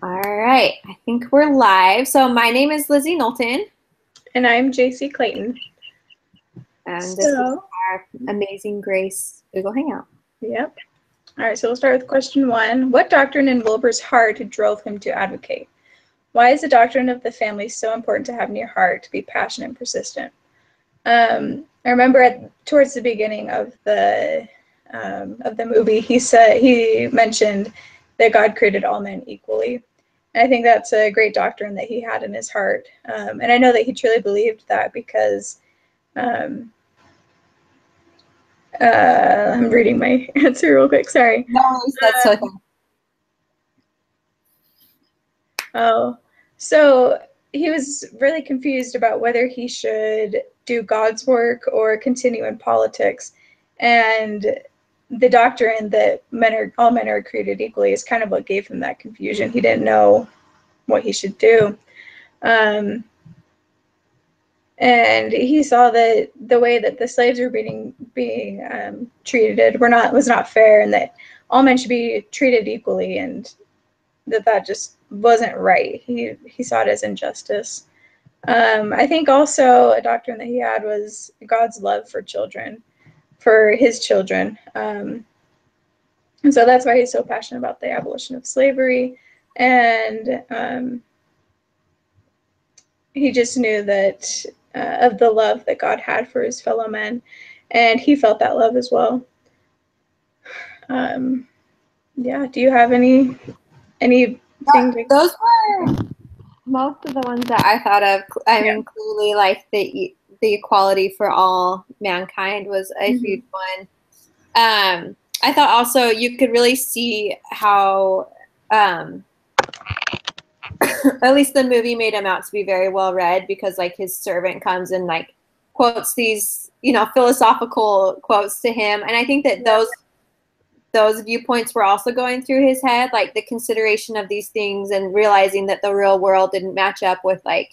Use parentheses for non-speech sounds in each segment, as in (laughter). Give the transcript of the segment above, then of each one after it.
All right, I think we're live. So my name is Lizzie Knowlton. And I'm JC Clayton. And this is our Amazing Grace Google Hangout. Yep. All right, so we'll start with question one. What doctrine in Wilbur's heart drove him to advocate? Why is the doctrine of the family so important to have in your heart to be passionate and persistent? Um, I remember at, towards the beginning of the um, of the movie, he said he mentioned that God created all men equally. And I think that's a great doctrine that he had in his heart. Um, and I know that he truly believed that because um, uh, I'm reading my (laughs) answer real quick. Sorry. No, that's so Oh, so he was really confused about whether he should do God's work or continue in politics. And the doctrine that men are all men are created equally is kind of what gave him that confusion. He didn't know what he should do. Um, and he saw that the way that the slaves were being being um, treated were not was not fair, and that all men should be treated equally, and that that just wasn't right. He he saw it as injustice. Um, I think also a doctrine that he had was God's love for children, for his children, um, and so that's why he's so passionate about the abolition of slavery, and um, he just knew that uh, of the love that God had for his fellow men, and he felt that love as well. Um, yeah. Do you have any anything? to- Those were most of the ones that I thought of. I mean, clearly, like the the equality for all mankind was a Mhm. huge one. Um, I thought also you could really see how, um, (coughs) at least the movie made him out to be very well read because like his servant comes and like quotes these you know philosophical quotes to him, and I think that those those viewpoints were also going through his head, like the consideration of these things and realizing that the real world didn't match up with like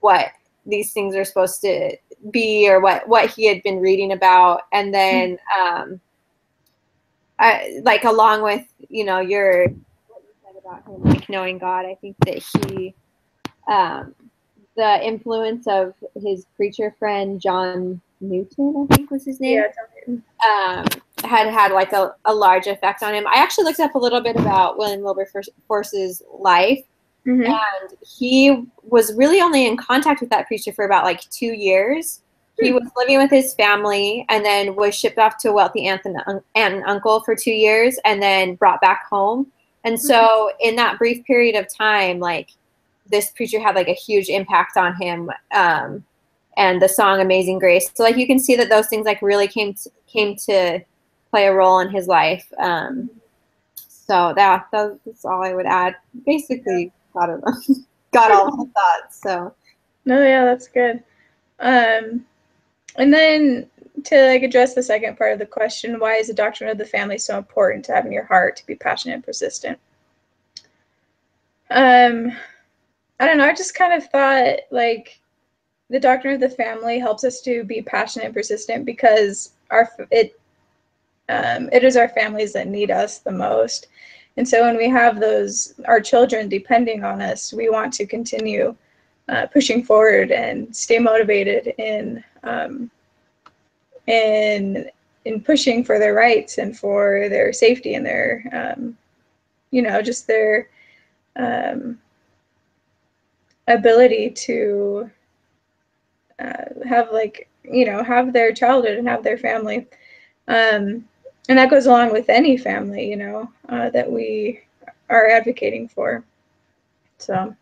what these things are supposed to be or what what he had been reading about, and then um, I, like along with you know your what you said about him like knowing God, I think that he um, the influence of his preacher friend John Newton, I think was his name yeah. um, had had like a, a large effect on him. I actually looked up a little bit about William Wilberforce's life, Mhm. and he was really only in contact with that preacher for about like two years. He was living with his family and then was shipped off to a wealthy aunt and, un- aunt and uncle for two years and then brought back home. And so, in that brief period of time, like this preacher had like a huge impact on him. Um, and the song Amazing Grace. So like you can see that those things like really came to, came to play a role in his life. Um, so that that's all I would add. Basically, got it. (laughs) got all the thoughts. So No, yeah, that's good. Um, and then to like address the second part of the question, why is the doctrine of the family so important to have in your heart to be passionate and persistent? Um, I don't know. I just kind of thought like the doctrine of the family helps us to be passionate and persistent because our it um, it is our families that need us the most. And so when we have those our children depending on us, we want to continue uh, pushing forward and stay motivated in um, in in pushing for their rights and for their safety and their um, you know just their um, ability to uh, have like you know have their childhood and have their family. Um, and that goes along with any family you know uh, that we are advocating for so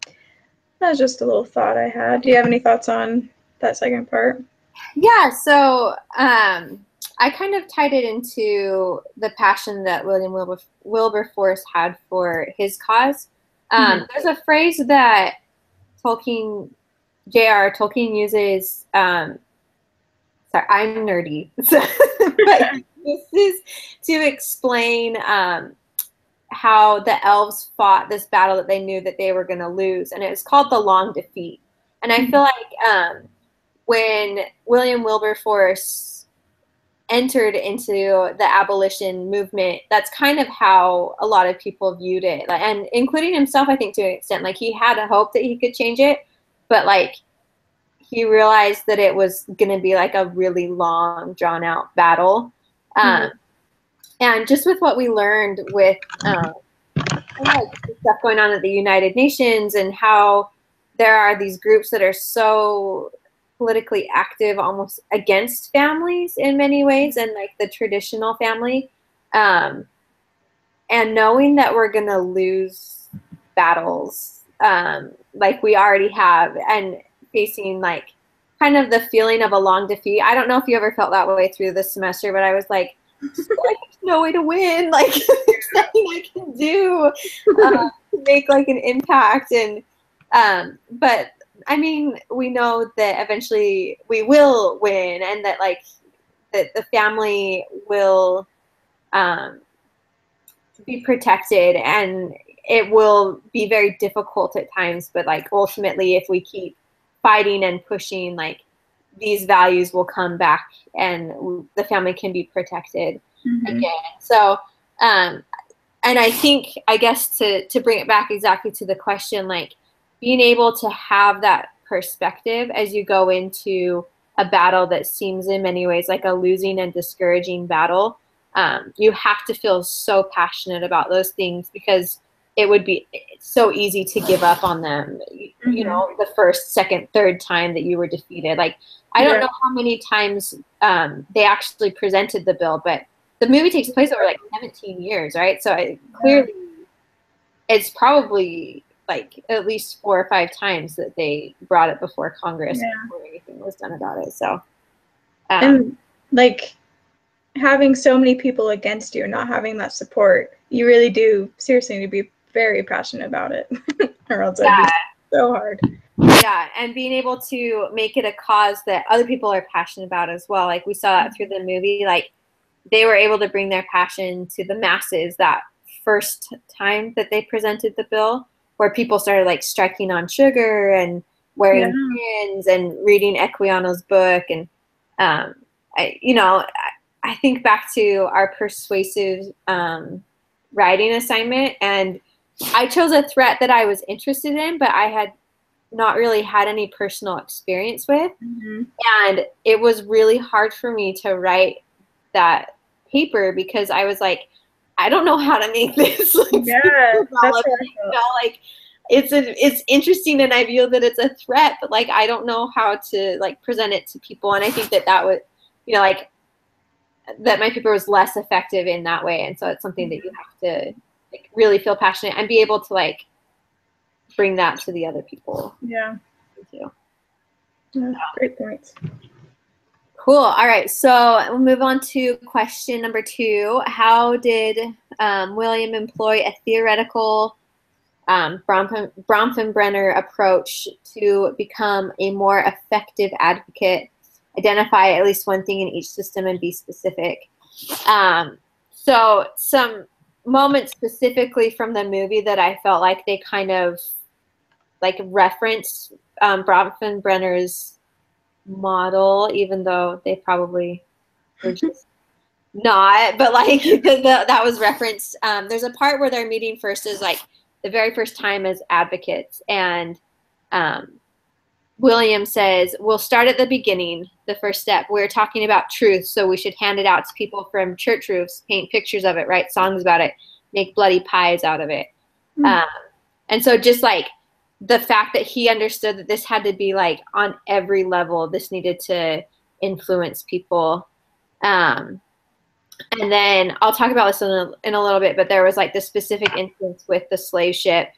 that was just a little thought i had do you have any thoughts on that second part yeah, so um, I kind of tied it into the passion that William Wilber- Wilberforce had for his cause. Um, There's a phrase that Tolkien, J.R. Tolkien uses. Um, sorry, I'm nerdy, (laughs) but this is to explain um, how the elves fought this battle that they knew that they were going to lose, and it was called the Long Defeat. And I feel like um, when William Wilberforce entered into the abolition movement, that's kind of how a lot of people viewed it, and including himself, I think to an extent. Like he had a hope that he could change it, but like he realized that it was going to be like a really long, drawn out battle. Um, mm-hmm. And just with what we learned with um, stuff going on at the United Nations and how there are these groups that are so politically active almost against families in many ways and like the traditional family um, and knowing that we're going to lose battles um, like we already have and facing like kind of the feeling of a long defeat i don't know if you ever felt that way through the semester but i was like like (laughs) no way to win (laughs) like there's nothing i can do uh, to make like an impact and um, but I mean, we know that eventually we will win, and that like that the family will um, be protected, and it will be very difficult at times. But like ultimately, if we keep fighting and pushing, like these values will come back, and the family can be protected mm-hmm. again. So. Um, and I think, I guess, to to bring it back exactly to the question, like being able to have that perspective as you go into a battle that seems in many ways like a losing and discouraging battle um, you have to feel so passionate about those things because it would be so easy to give up on them mm-hmm. you know the first second third time that you were defeated like i don't know how many times um, they actually presented the bill but the movie takes place over like 17 years right so it, clearly it's probably like at least four or five times that they brought it before Congress yeah. before anything was done about it. So, um, and like having so many people against you, not having that support, you really do seriously need to be very passionate about it, (laughs) or else yeah. it'd be so hard. Yeah, and being able to make it a cause that other people are passionate about as well. Like we saw that through the movie, like they were able to bring their passion to the masses that first time that they presented the bill where people started like striking on sugar and wearing yeah. pins and reading Equiano's book. And, um, I, you know, I, I, think back to our persuasive um, writing assignment, and I chose a threat that I was interested in, but I had not really had any personal experience with. Mm-hmm. And it was really hard for me to write that paper because I was like, I don't know how to make (laughs) this. Like, yeah, that's you know, like it's a, it's interesting, and I feel that it's a threat, but like I don't know how to like present it to people, and I think that that would, you know, like that my paper was less effective in that way, and so it's something that you have to like really feel passionate and be able to like bring that to the other people. Yeah. Yeah, great points. Cool. All right. So we'll move on to question number two. How did um, William employ a theoretical um, Bronfen, Bronfenbrenner approach to become a more effective advocate? Identify at least one thing in each system and be specific. Um, so some moments specifically from the movie that I felt like they kind of like referenced um, Bronfenbrenner's model, even though they probably were (laughs) just not. But like (laughs) the, the, that was referenced. Um, there's a part where they're meeting first is like the very first time as advocates, and um, William says, "We'll start at the beginning. The first step. We're talking about truth, so we should hand it out to people from church roofs, paint pictures of it, write songs about it, make bloody pies out of it." Mm. Um, and so just like the fact that he understood that this had to be like on every level this needed to influence people um, and then i'll talk about this in a, in a little bit but there was like the specific instance with the slave ship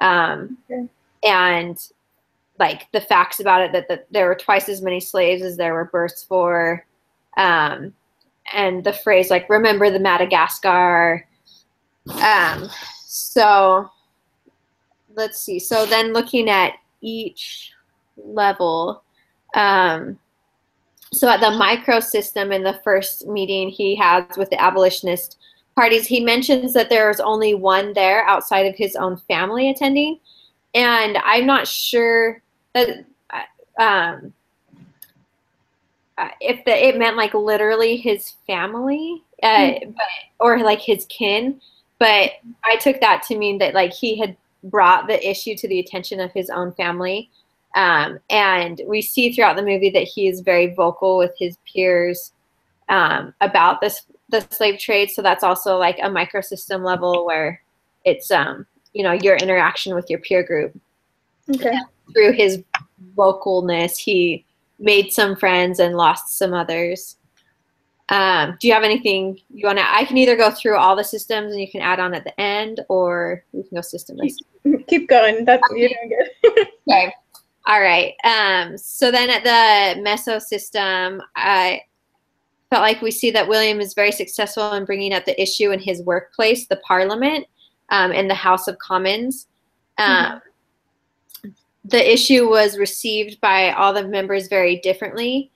um, okay. and like the facts about it that the, there were twice as many slaves as there were births for um, and the phrase like remember the madagascar um, so let's see. So then looking at each level, um, so at the micro system in the first meeting he has with the abolitionist parties, he mentions that there was only one there outside of his own family attending. And I'm not sure that, um, uh, if the, it meant like literally his family uh, mm-hmm. but, or like his kin but i took that to mean that like he had brought the issue to the attention of his own family um, and we see throughout the movie that he is very vocal with his peers um, about this the slave trade so that's also like a microsystem level where it's um, you know your interaction with your peer group okay. Through his vocalness he made some friends and lost some others. Um, do you have anything you want to? I can either go through all the systems and you can add on at the end, or we can go system by system. Keep going. That's okay. you're doing good. (laughs) okay. All right. Um, so then at the meso system, I felt like we see that William is very successful in bringing up the issue in his workplace, the Parliament, um, in the House of Commons. Um, mm-hmm the issue was received by all the members very differently.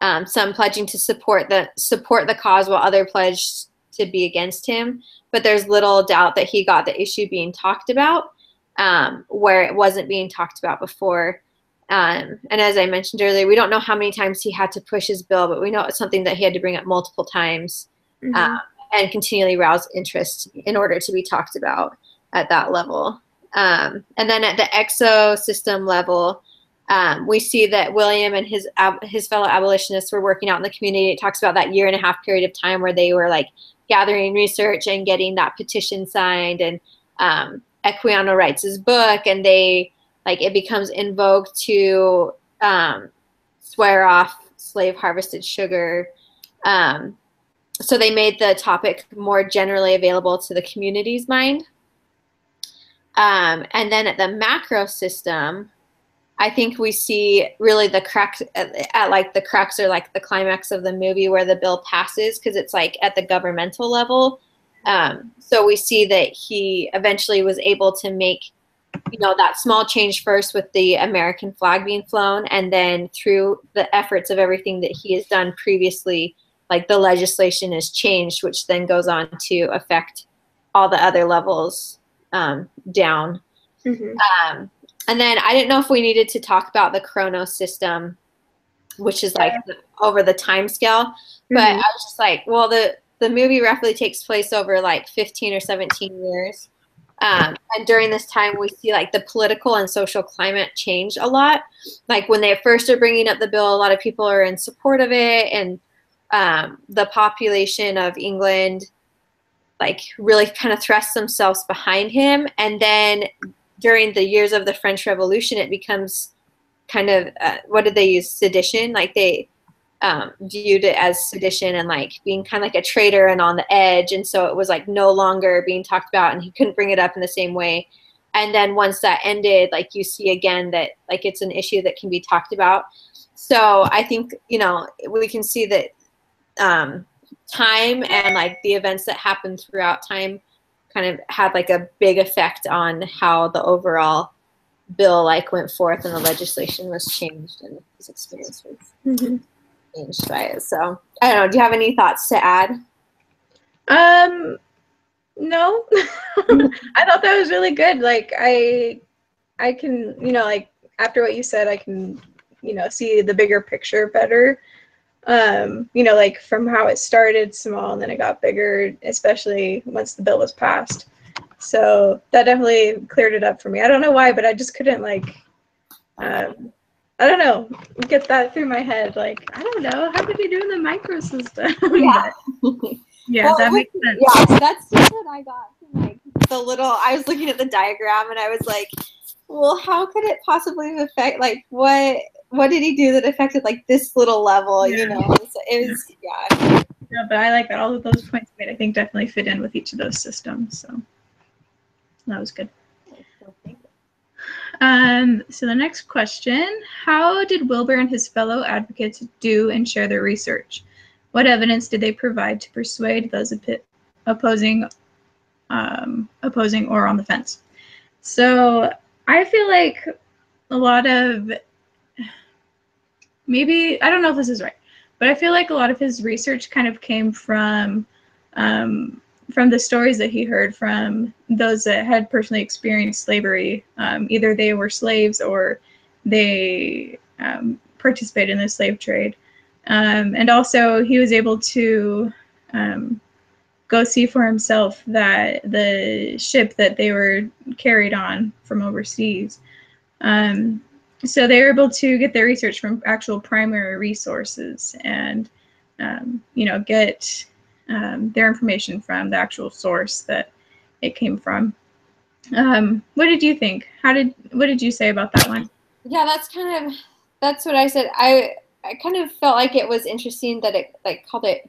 Um, some pledging to support the support the cause, while other pledged to be against him. But there's little doubt that he got the issue being talked about, um, where it wasn't being talked about before. Um, and as I mentioned earlier, we don't know how many times he had to push his bill, but we know it's something that he had to bring up multiple times mm-hmm. uh, and continually rouse interest in order to be talked about at that level. Um, and then at the exosystem level, um, we see that William and his his fellow abolitionists were working out in the community. It talks about that year and a half period of time where they were like gathering research and getting that petition signed. And um, Equiano writes his book, and they like it becomes in vogue to um, swear off slave harvested sugar. Um, so they made the topic more generally available to the community's mind. Um, and then at the macro system, I think we see really the crux at, at, like the crux or like the climax of the movie where the bill passes because it's like at the governmental level. Um, so we see that he eventually was able to make, you know, that small change first with the American flag being flown, and then through the efforts of everything that he has done previously, like the legislation is changed, which then goes on to affect all the other levels um, down. Mm-hmm. Um, and then I didn't know if we needed to talk about the Chrono system, which is like the, over the time scale. But mm-hmm. I was just like, well, the the movie roughly takes place over like 15 or 17 years. Um, and during this time, we see like the political and social climate change a lot. Like when they first are bringing up the bill, a lot of people are in support of it, and um, the population of England like really kind of thrust themselves behind him. And then during the years of the french revolution it becomes kind of uh, what did they use? Sedition? Like they um, viewed it as sedition and like being kind of like a traitor and on the edge. And so it was like no longer being talked about and he couldn't bring it up in the same way. And then once that ended like you see again that like it's an issue that can be talked about. So i think you know we can see that um, time and like the events that happened throughout time kind of had like a big effect on how the overall bill like went forth and the legislation was changed and his experience was mm-hmm. changed by it. So I don't know. Do you have any thoughts to add? Um, no. (laughs) I thought that was really good. Like I, I can you know like after what you said, I can you know see the bigger picture better um, you know, like from how it started small and then it got bigger, especially once the bill was passed. So that definitely cleared it up for me. I don't know why, but I just couldn't like, um, I don't know, get that through my head. Like, I don't know, how could you do in the microsystem? (laughs) Yeah, yeah, well, that makes sense. Yeah, so that's just what I got from like the little. I was looking at the diagram and I was like, well, how could it possibly affect? Like, what what did he do that affected like this little level? Yeah. You know, so it was yeah. Yeah, but I like that all of those points made. I think definitely fit in with each of those systems. So that was good. Um, so the next question, how did Wilbur and his fellow advocates do and share their research? What evidence did they provide to persuade those opposing um, opposing or on the fence? So I feel like a lot of maybe I don't know if this is right, but I feel like a lot of his research kind of came from um, from the stories that he heard from those that had personally experienced slavery. Um, either they were slaves or they um, participated in the slave trade. Um, and also, he was able to um, go see for himself that the ship that they were carried on from overseas. Um, so they're able to get their research from actual primary resources and, um, you know, get um, their information from the actual source that it came from. Um, what did you think? How did what did you say about that one? Yeah, that's kind of that's what I said. I I kind of felt like it was interesting that it like called it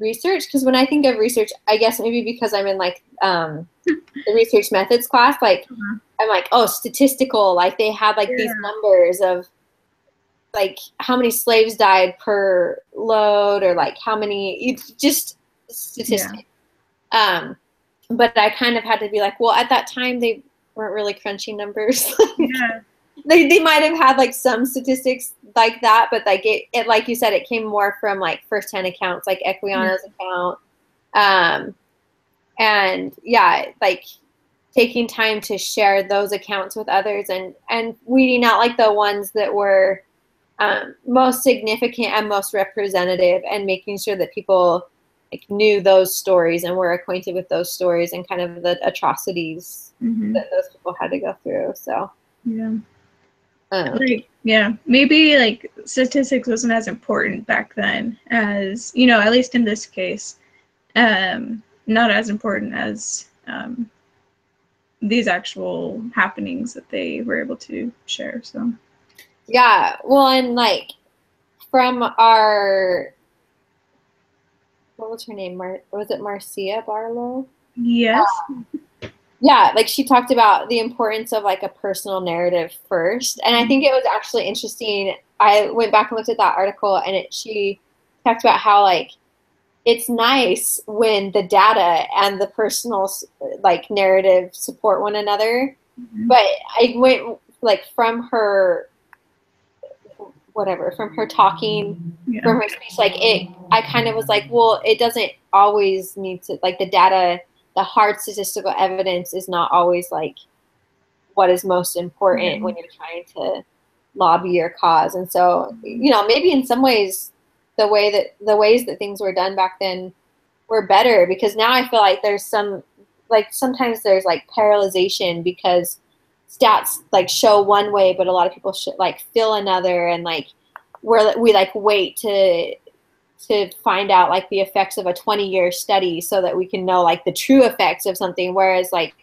research because when I think of research, I guess maybe because I'm in like um, the research methods class, like uh-huh. I'm like, oh, statistical. Like they had like yeah. these numbers of like how many slaves died per load or like how many it's just statistics. Yeah. Um, but I kind of had to be like, well, at that time they weren't really crunching numbers. (laughs) yeah. They, they might have had like some statistics like that, but like it, it like you said, it came more from like first hand accounts, like Equiano's mm-hmm. account. Um, and yeah, like taking time to share those accounts with others and and weeding out like the ones that were um, most significant and most representative and making sure that people like knew those stories and were acquainted with those stories and kind of the atrocities mm-hmm. that those people had to go through so yeah um, like, yeah maybe like statistics wasn't as important back then as you know at least in this case um not as important as um these actual happenings that they were able to share so yeah well and like from our what was her name? Mar- was it Marcia Barlow? Yes. Um, yeah, like she talked about the importance of like a personal narrative first, and I think it was actually interesting. I went back and looked at that article, and it she talked about how like it's nice when the data and the personal like narrative support one another. Mm-hmm. But I went like from her whatever from her talking yeah. from her speech like it i kind of was like well it doesn't always need to like the data the hard statistical evidence is not always like what is most important mm-hmm. when you're trying to lobby your cause and so you know maybe in some ways the way that the ways that things were done back then were better because now i feel like there's some like sometimes there's like paralyzation because stats like show one way, but a lot of people should like feel another, and like we're we like wait to to find out like the effects of a 20 year study so that we can know like the true effects of something whereas like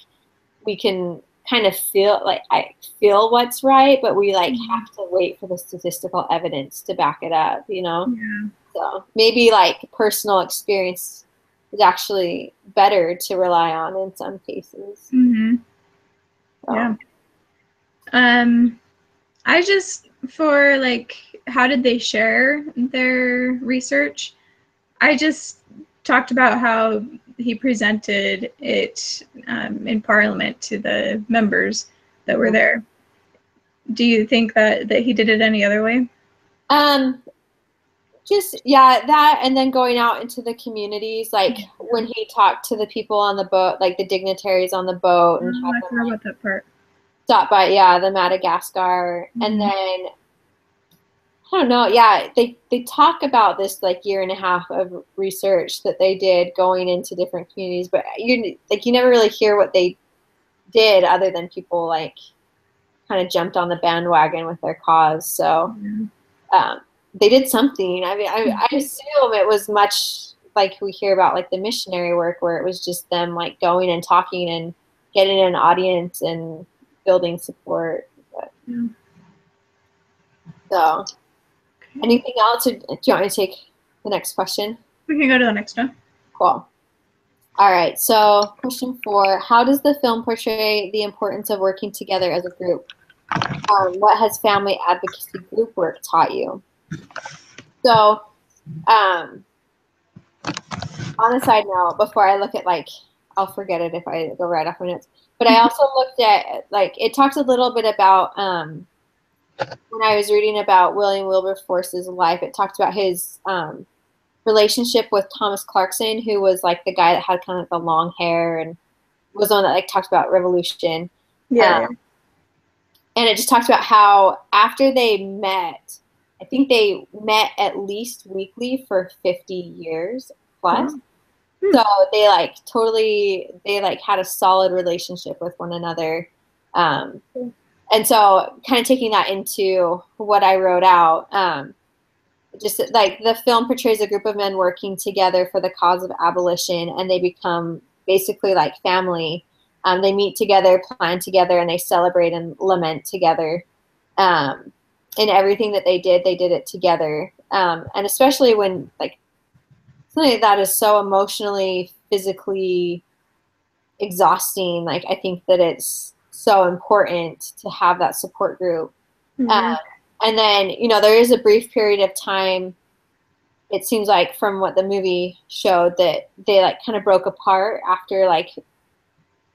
we can kind of feel like i feel what's right but we like mm-hmm. have to wait for the statistical evidence to back it up you know yeah. so maybe like personal experience is actually better to rely on in some cases mm-hmm. so. yeah um, I just for like how did they share their research? I just talked about how he presented it um, in Parliament to the members that were there. Do you think that that he did it any other way? Um, just yeah, that and then going out into the communities, like when he talked to the people on the boat, like the dignitaries on the boat, and oh, I forgot about that part stop by yeah the madagascar mm-hmm. and then i don't know yeah they they talk about this like year and a half of research that they did going into different communities but you like you never really hear what they did other than people like kind of jumped on the bandwagon with their cause so um, they did something i mean I. I assume it was much like we hear about like the missionary work where it was just them like going and talking and getting an audience and building support. But, yeah. So, anything else? Or do you want me to take the next question? We can go to the next one. Cool. All right. So, question four: How does the film portray the importance of working together as a group? Um, what has family advocacy group work taught you? So, um, on a side note, before I look at like, I'll forget it if I go right off my notes. But I (laughs) also looked at like it talks a little bit about um, when I was reading about William Wilberforce's life. It talked about his um, relationship with Thomas Clarkson, who was like the guy that had kind of the long hair and was the one that like talked about revolution. Yeah. Um, and it just talked about how after they met I think they met at least weekly for 50 years plus. Mm-hmm. So they like totally, they like had a solid relationship with one another. Um, and so kind of taking that into what I wrote out, um, just like the film portrays a group of men working together for the cause of abolition and they become basically like family. Um, they meet together, plan together, and they celebrate and lament together. Um, in everything that they did, they did it together. Um, and especially when like something that is so emotionally, physically exhausting. Like I think that it's so important to have that support group. Mm-hmm. Um, and then you know there is a brief period of time. It seems like from what the movie showed that they like kind of broke apart after like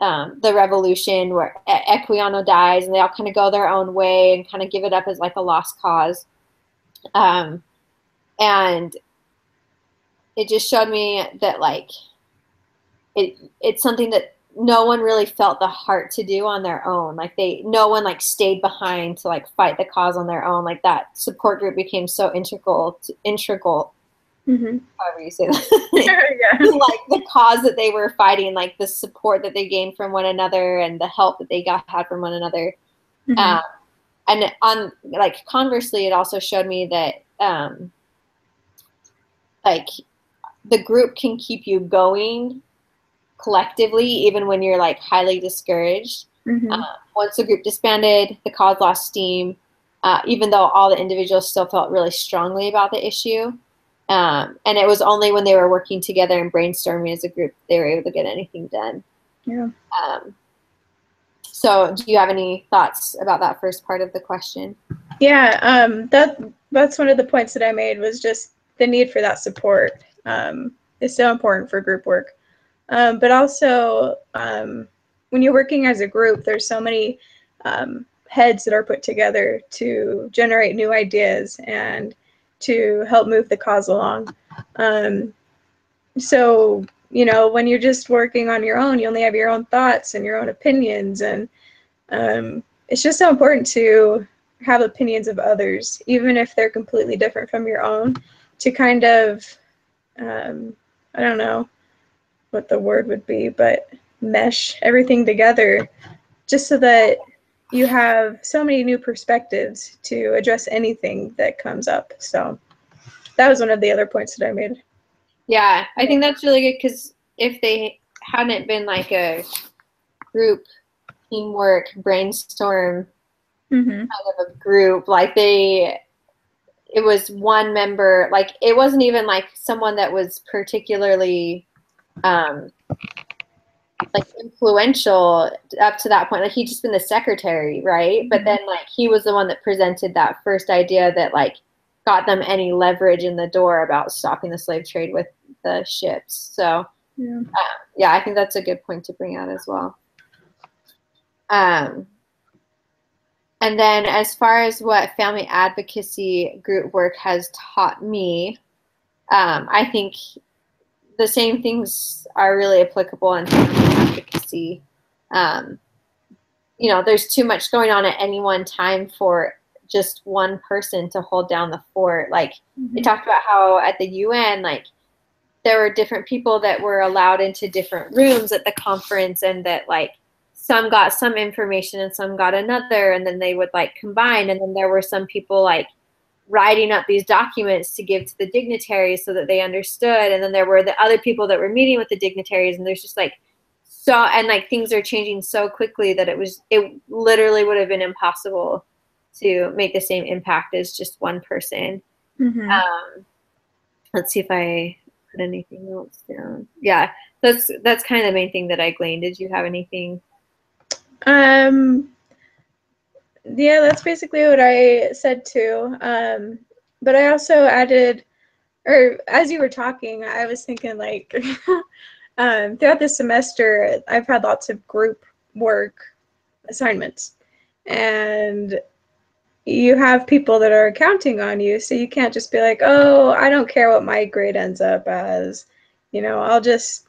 um, the revolution where Equiano dies and they all kind of go their own way and kind of give it up as like a lost cause. Um, and it just showed me that like it it's something that no one really felt the heart to do on their own. Like they no one like stayed behind to like fight the cause on their own. Like that support group became so integral to, integral Mm-hmm. (laughs) However you say that. (laughs) yeah. (laughs) like the cause that they were fighting, like the support that they gained from one another and the help that they got had from one another. Mm-hmm. Um, and on like conversely, it also showed me that um, like the group can keep you going collectively, even when you're like highly discouraged. Mm-hmm. Uh, once the group disbanded, the cause lost steam. Uh, even though all the individuals still felt really strongly about the issue. Um, and it was only when they were working together and brainstorming as a group they were able to get anything done. Yeah. Um, so, do you have any thoughts about that first part of the question? Yeah, um, that that's one of the points that I made was just the need for that support um, is so important for group work. Um, but also, um, when you're working as a group, there's so many um, heads that are put together to generate new ideas and to help move the cause along. Um, so, you know, when you're just working on your own, you only have your own thoughts and your own opinions. And um, it's just so important to have opinions of others, even if they're completely different from your own, to kind of, um, I don't know what the word would be, but mesh everything together just so that you have so many new perspectives to address anything that comes up. So that was one of the other points that I made. Yeah, I think that's really good because if they hadn't been like a group teamwork brainstorm mm-hmm. kind of a group, like they it was one member like it wasn't even like someone that was particularly um like influential up to that point. Like he'd just been the secretary, right? Mm-hmm. But then like he was the one that presented that first idea that like got them any leverage in the door about stopping the slave trade with the ships. So yeah, uh, yeah I think that's a good point to bring out as well. Um, and then as far as what family advocacy group work has taught me, um, I think the same things are really applicable in advocacy. Um, you know, there's too much going on at any one time for just one person to hold down the fort. Like mm-hmm. they talked about how at the UN, like there were different people that were allowed into different rooms at the conference, and that like some got some information and some got another, and then they would like combine. And then there were some people like writing up these documents to give to the dignitaries so that they understood. And then there were the other people that were meeting with the dignitaries and there's just like so and like things are changing so quickly that it was it literally would have been impossible to make the same impact as just one person. Mm-hmm. um, let's see if i put anything else down. Yeah that's that's kind of the main thing that i gleaned. Did you have anything? Um yeah, that's basically what I said too. Um, but I also added, or as you were talking, I was thinking like, (laughs) um, throughout the semester, I've had lots of group work assignments, and you have people that are counting on you, so you can't just be like, oh, I don't care what my grade ends up as, you know, I'll just,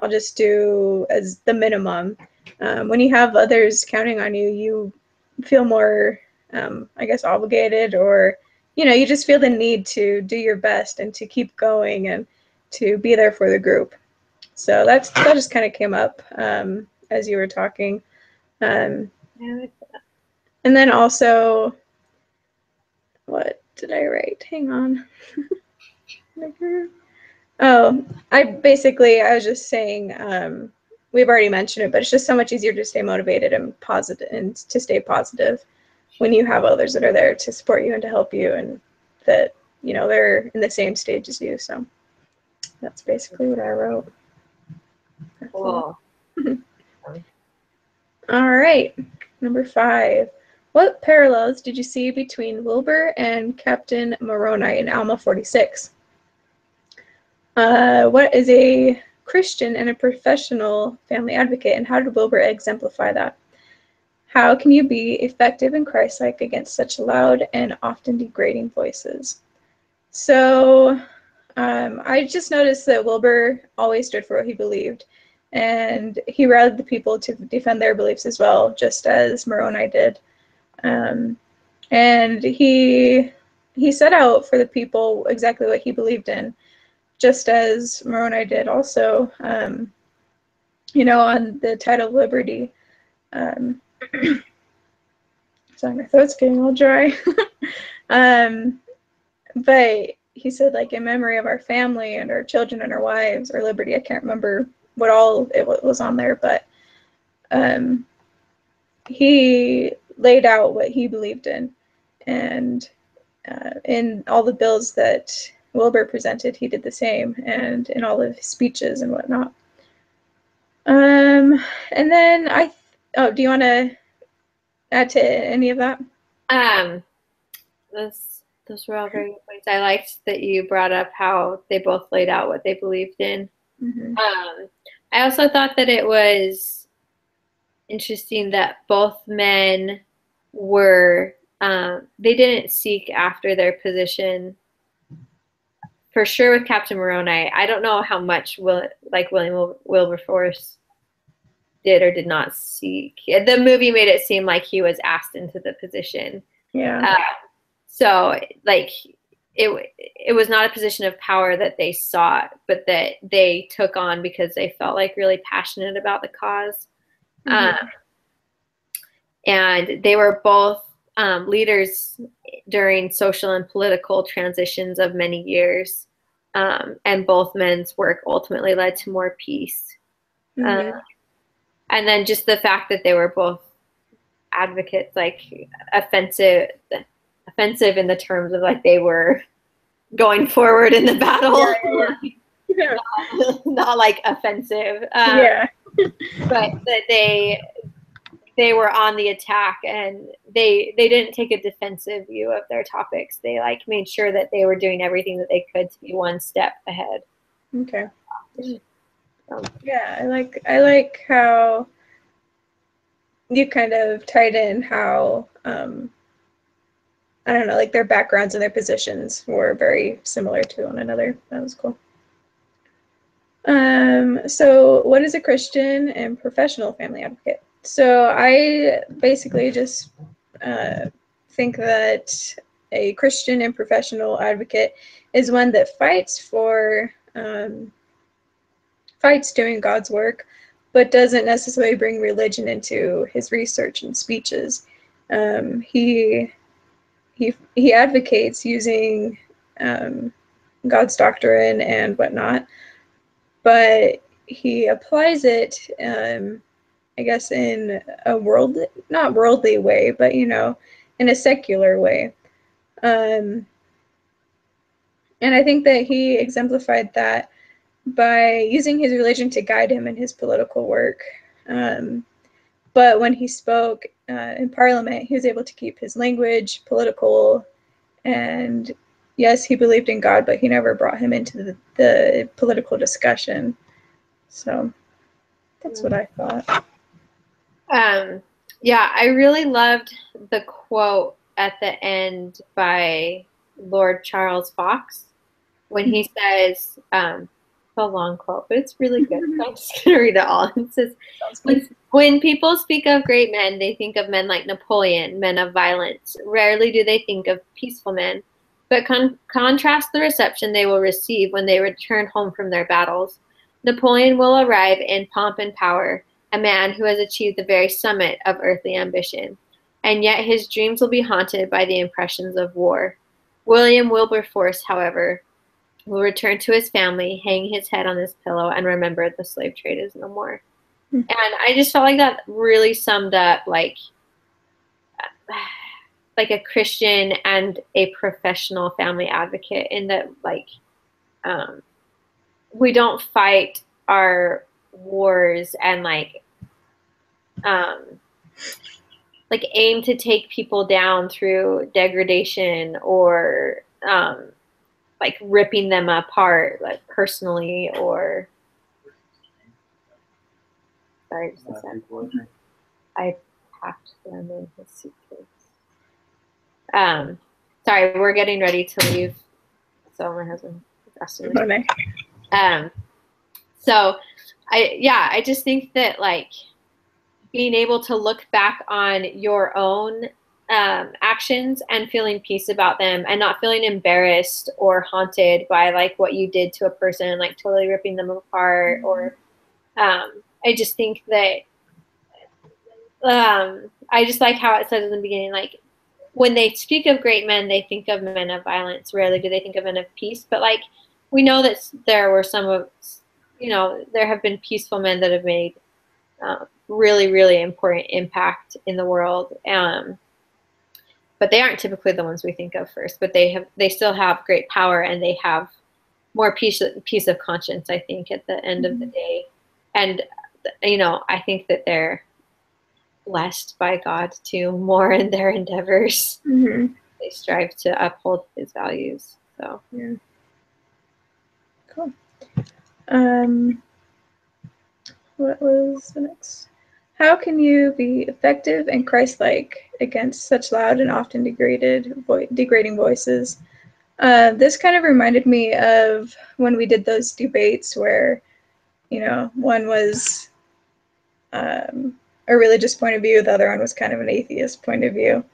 I'll just do as the minimum. Um, when you have others counting on you, you feel more, um, I guess, obligated or you know, you just feel the need to do your best and to keep going and to be there for the group. So that's that just kind of came up um, as you were talking. Um, and then also, what did I write? Hang on. (laughs) oh, I basically I was just saying um, we've already mentioned it, but it's just so much easier to stay motivated and positive and to stay positive when you have others that are there to support you and to help you and that you know they're in the same stage as you so that's basically what i wrote. Cool. (laughs) all right number five. What parallels did you see between wilbur and captain moroni in alma 46 uh, what is a christian and a professional family advocate and how did wilbur exemplify that how can you be effective and Christ-like against such loud and often degrading voices? So um, I just noticed that Wilbur always stood for what he believed, and he rallied the people to defend their beliefs as well, just as Moroni did. Um, and he he set out for the people exactly what he believed in, just as Moroni did also. Um, you know, on the title liberty. Um, (clears throat) Sorry, my throat's getting all dry. (laughs) um, but he said, like, in memory of our family and our children and our wives, or liberty. I can't remember what all it was on there, but um, he laid out what he believed in. And uh, in all the bills that Wilbur presented, he did the same, and in all of his speeches and whatnot. Um, and then I Oh, do you want to add to any of that? Um, those those were all very good points. I liked that you brought up how they both laid out what they believed in. Mm-hmm. Um, I also thought that it was interesting that both men were um, they didn't seek after their position for sure with Captain Moroni. I don't know how much will like William Wilberforce did or did not seek. The movie made it seem like he was asked into the position. Yeah. Uh, so like it it was not a position of power that they sought, but that they took on because they felt like really passionate about the because mm-hmm. um, and they were both um, leaders during social and political transitions of many years. Um, and both men's work ultimately led to more peace. Mm-hmm. Uh, and then just the fact that they were both advocates, like offensive, offensive in the terms of like they were going forward in the battle. Yeah, yeah. (laughs) not, not, like offensive. Um, yeah. but that they they were on the attack and they they didn't take a defensive view of their topics. They like made sure that they were doing everything that they could to be one step ahead. Okay. Um, yeah, I like I like how you kind of tied in how um, I don't know, like their backgrounds and their positions were very similar to one another. That was cool. Um, so, what is a Christian and professional family advocate? So, I basically just uh, think that a Christian and professional advocate is one that fights for um, fights doing God's work, but doesn't necessarily bring religion into his research and speeches. Um, he he he advocates using um, God's doctrine and whatnot, but he applies it, um, I guess, in a world not worldly way, but you know, in a secular way. Um, and I think that he exemplified that by using his religion to guide him in his political work. Um, but when he spoke uh, in Parliament, he was able to keep his language political. And yes, he believed in God, but he never brought him into the, the political discussion. So that's what I thought. Um, yeah, I really loved the quote at the end by Lord Charles Fox when he (laughs) says, um, a long quote, but it's really good. So (laughs) (laughs) I'm just gonna read it all. It says, "When people speak of great men, they think of men like Napoleon, men of violence. Rarely do they think of peaceful men. But con- contrast the reception they will receive when they return home from their battles. Napoleon will arrive in pomp and power, a man who has achieved the very summit of earthly ambition, and yet his dreams will be haunted by the impressions of war. William Wilberforce, however, will return to his family, hang his head on his pillow, and remember the slave trade is no more. Mm-hmm. And I just felt like that really summed up like (sighs) like a Christian and a professional family advocate in that like um, we don't fight our wars and like um, like aim to take people down through degradation or um, like ripping them apart like personally or sorry just a second. I packed them in his suitcase. Um sorry, we're getting ready to leave. So my husband to leave. Um so I yeah, I just think that like being able to look back on your own um, actions and feeling peace about them and not feeling embarrassed or haunted by like what you did to a person like totally ripping them apart mm-hmm. or um, i just think that um, i just like how it says in the beginning like when they speak of great men they think of men of violence rarely do they think of men of peace but like we know that there were some of you know there have been peaceful men that have made uh, really really important impact in the world um, but they aren't typically the ones we think of first. But they have they still have great power and they have more peace peace of conscience. I think at the end mm-hmm. of the mm-hmm. day, and you know I think that they're blessed by God to more in their endeavors. Mm-hmm. They strive to uphold His values. So yeah, cool. Um, what was the next? How can you be effective and Christ-like against such loud and often degraded, vo- degrading voices? Uh, this kind of reminded me of when we did those debates where, you know, one was um, a religious point of view, the other one was kind of an atheist point of view.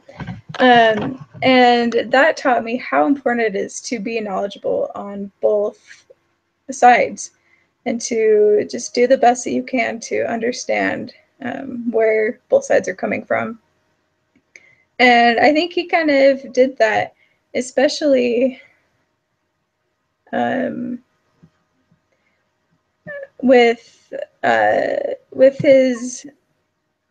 Um, and that taught me how important it is to be knowledgeable on both sides and to just do the best that you can to understand um, where both sides are coming from. And I think he kind of did that, especially um, with uh, with his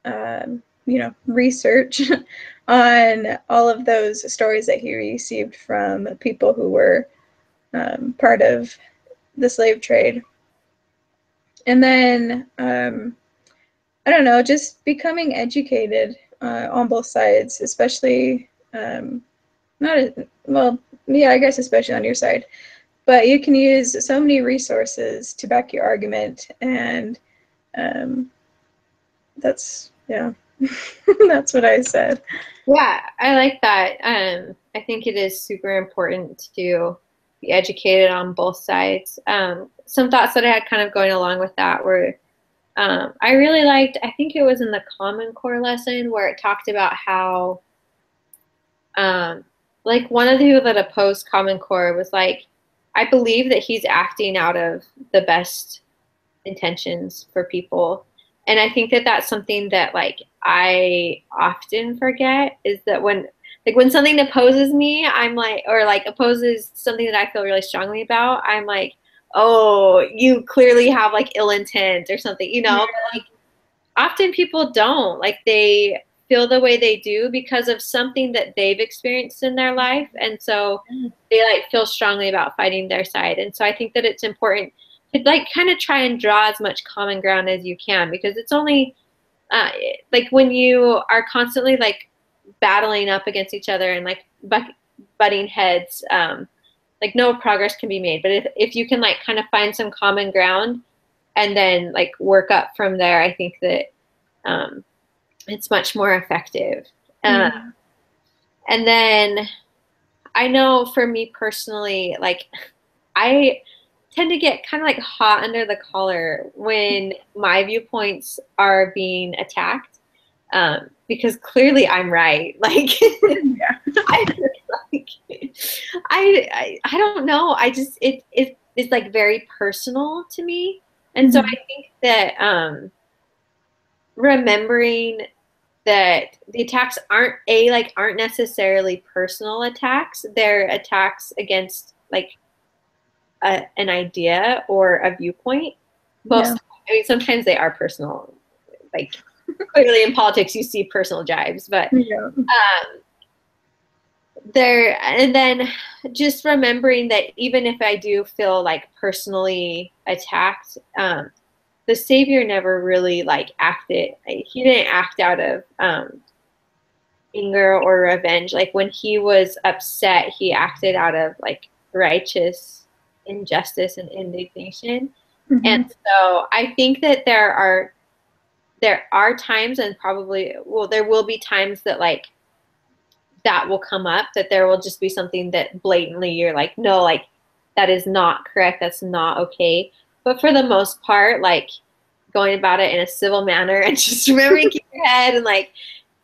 um, you know research (laughs) on all of those stories that he received from people who were um, part of the slave trade. And then um, I don't know, just becoming educated uh, on both sides, especially um, not a, well, yeah, I guess especially on your side. But you can use so many resources to back your argument, and um, that's yeah, (laughs) that's what I said. Yeah, I like that. Um, I think it is super important to be educated on both sides. Um, some thoughts that I had kind of going along with that were um, I really liked, I think it was in the Common Core lesson where it talked about how, um, like, one of the people that opposed Common Core was like, I believe that he's acting out of the best intentions for people. And I think that that's something that, like, I often forget is that when, like, when something opposes me, I'm like, or like opposes something that I feel really strongly about, I'm like, oh, you clearly have like ill intent or something, you know? Yeah. Like often people don't. Like they feel the way they do because of something that they've experienced in their life. And so they like feel strongly about fighting their side. And so I think that it's important to like kind of try and draw as much common ground as you can because it's only uh, like when you are constantly like battling up against each other and like butt- butting heads um, like no progress can be made but if, if you can like kind of find some common ground and then like work up from there i think that um, it's much more effective mm. uh, and then i know for me personally like i tend to get kind of like hot under the collar when my viewpoints are being attacked um, because clearly i'm right (laughs) like (laughs) yeah. (laughs) I, like (laughs) I, I I don't know. I just it it is like very personal to me. And mm-hmm. so I think that um remembering that the attacks aren't a like aren't necessarily personal attacks. They're attacks against like a, an idea or a viewpoint. Most yeah. I mean sometimes they are personal. Like clearly in politics you see personal jibes, but yeah. um there and then just remembering that even if I do feel like personally attacked, um, the savior never really like acted he didn't act out of um, anger or revenge like when he was upset he acted out of like righteous injustice and indignation mm-hmm. and so i think that there are there are times and probably well there will be times that like that will come up that there will just be something that blatantly you're like no like that is not correct that's not okay but for the most part, like going about it in a civil manner and (laughs) just remembering keep your head and like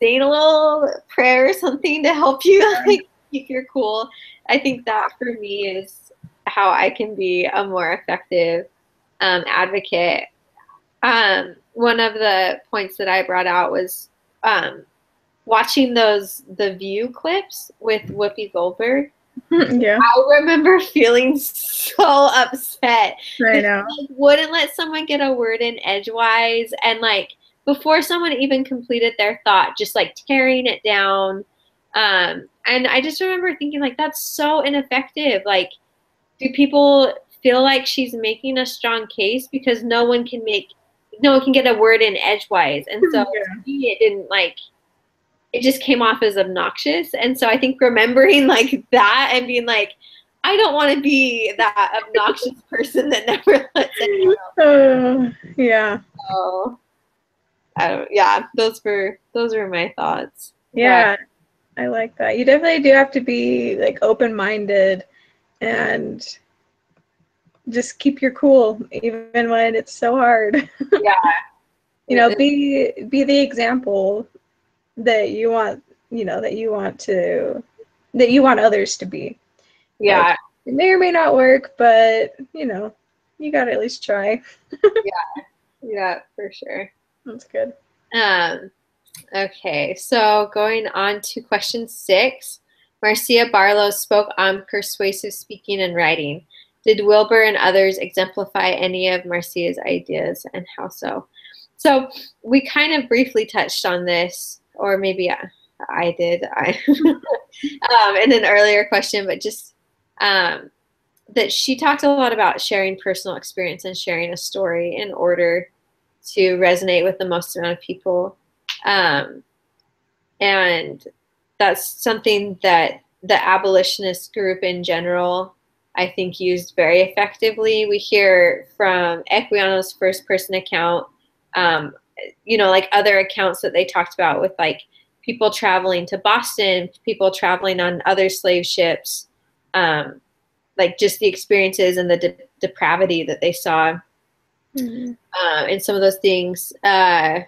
saying a little prayer or something to help you (laughs) like keep your cool. I think that for me is how I can be a more effective um, advocate. Um, one of the points that I brought out was um, watching those the View clips with Whoopi Goldberg (laughs) yeah. I remember feeling so upset. I know. Like, wouldn't let someone get a word in edgewise and like before someone even completed their thought, just like tearing it down. Um, and I just remember thinking like that's so ineffective. Like, do people feel like she's making a strong case because no one can make no one can get a word in edgewise. And so (laughs) yeah. it didn't like it just came off as obnoxious. And so I think remembering like that and being like, I don't want to be that obnoxious (laughs) person that never (laughs) lets anyone else. Uh, yeah. So, um, yeah, those were those were my thoughts. Yeah, I like that. You definitely do have to be like open minded and just keep your cool even when it's so hard. (laughs) Yeah. you know, be be the example that you want you know that you want to that you want others to be. Yeah. Like, it may or may not work but you know you gotta at least try. (laughs) Yeah. Yeah for sure. That's good. Um okay so going on to question six. Marcia barlow spoke on persuasive speaking and writing. Did wilbur and others exemplify any of marcia's ideas and how so? So we kind of briefly touched on this or maybe I, I did I, (laughs) um, in an earlier question, but just um, that she talked a lot about sharing personal experience and sharing a story in order to resonate with the most amount of people. Um, and that's something that the abolitionist group in general, I think, used very effectively. We hear from Equiano's first person account um, you know, like other accounts that they talked about with like people traveling to Boston, people traveling on other slave ships, um, like just the experiences and the de- depravity that they saw mm-hmm. uh, and some of those things. Uh,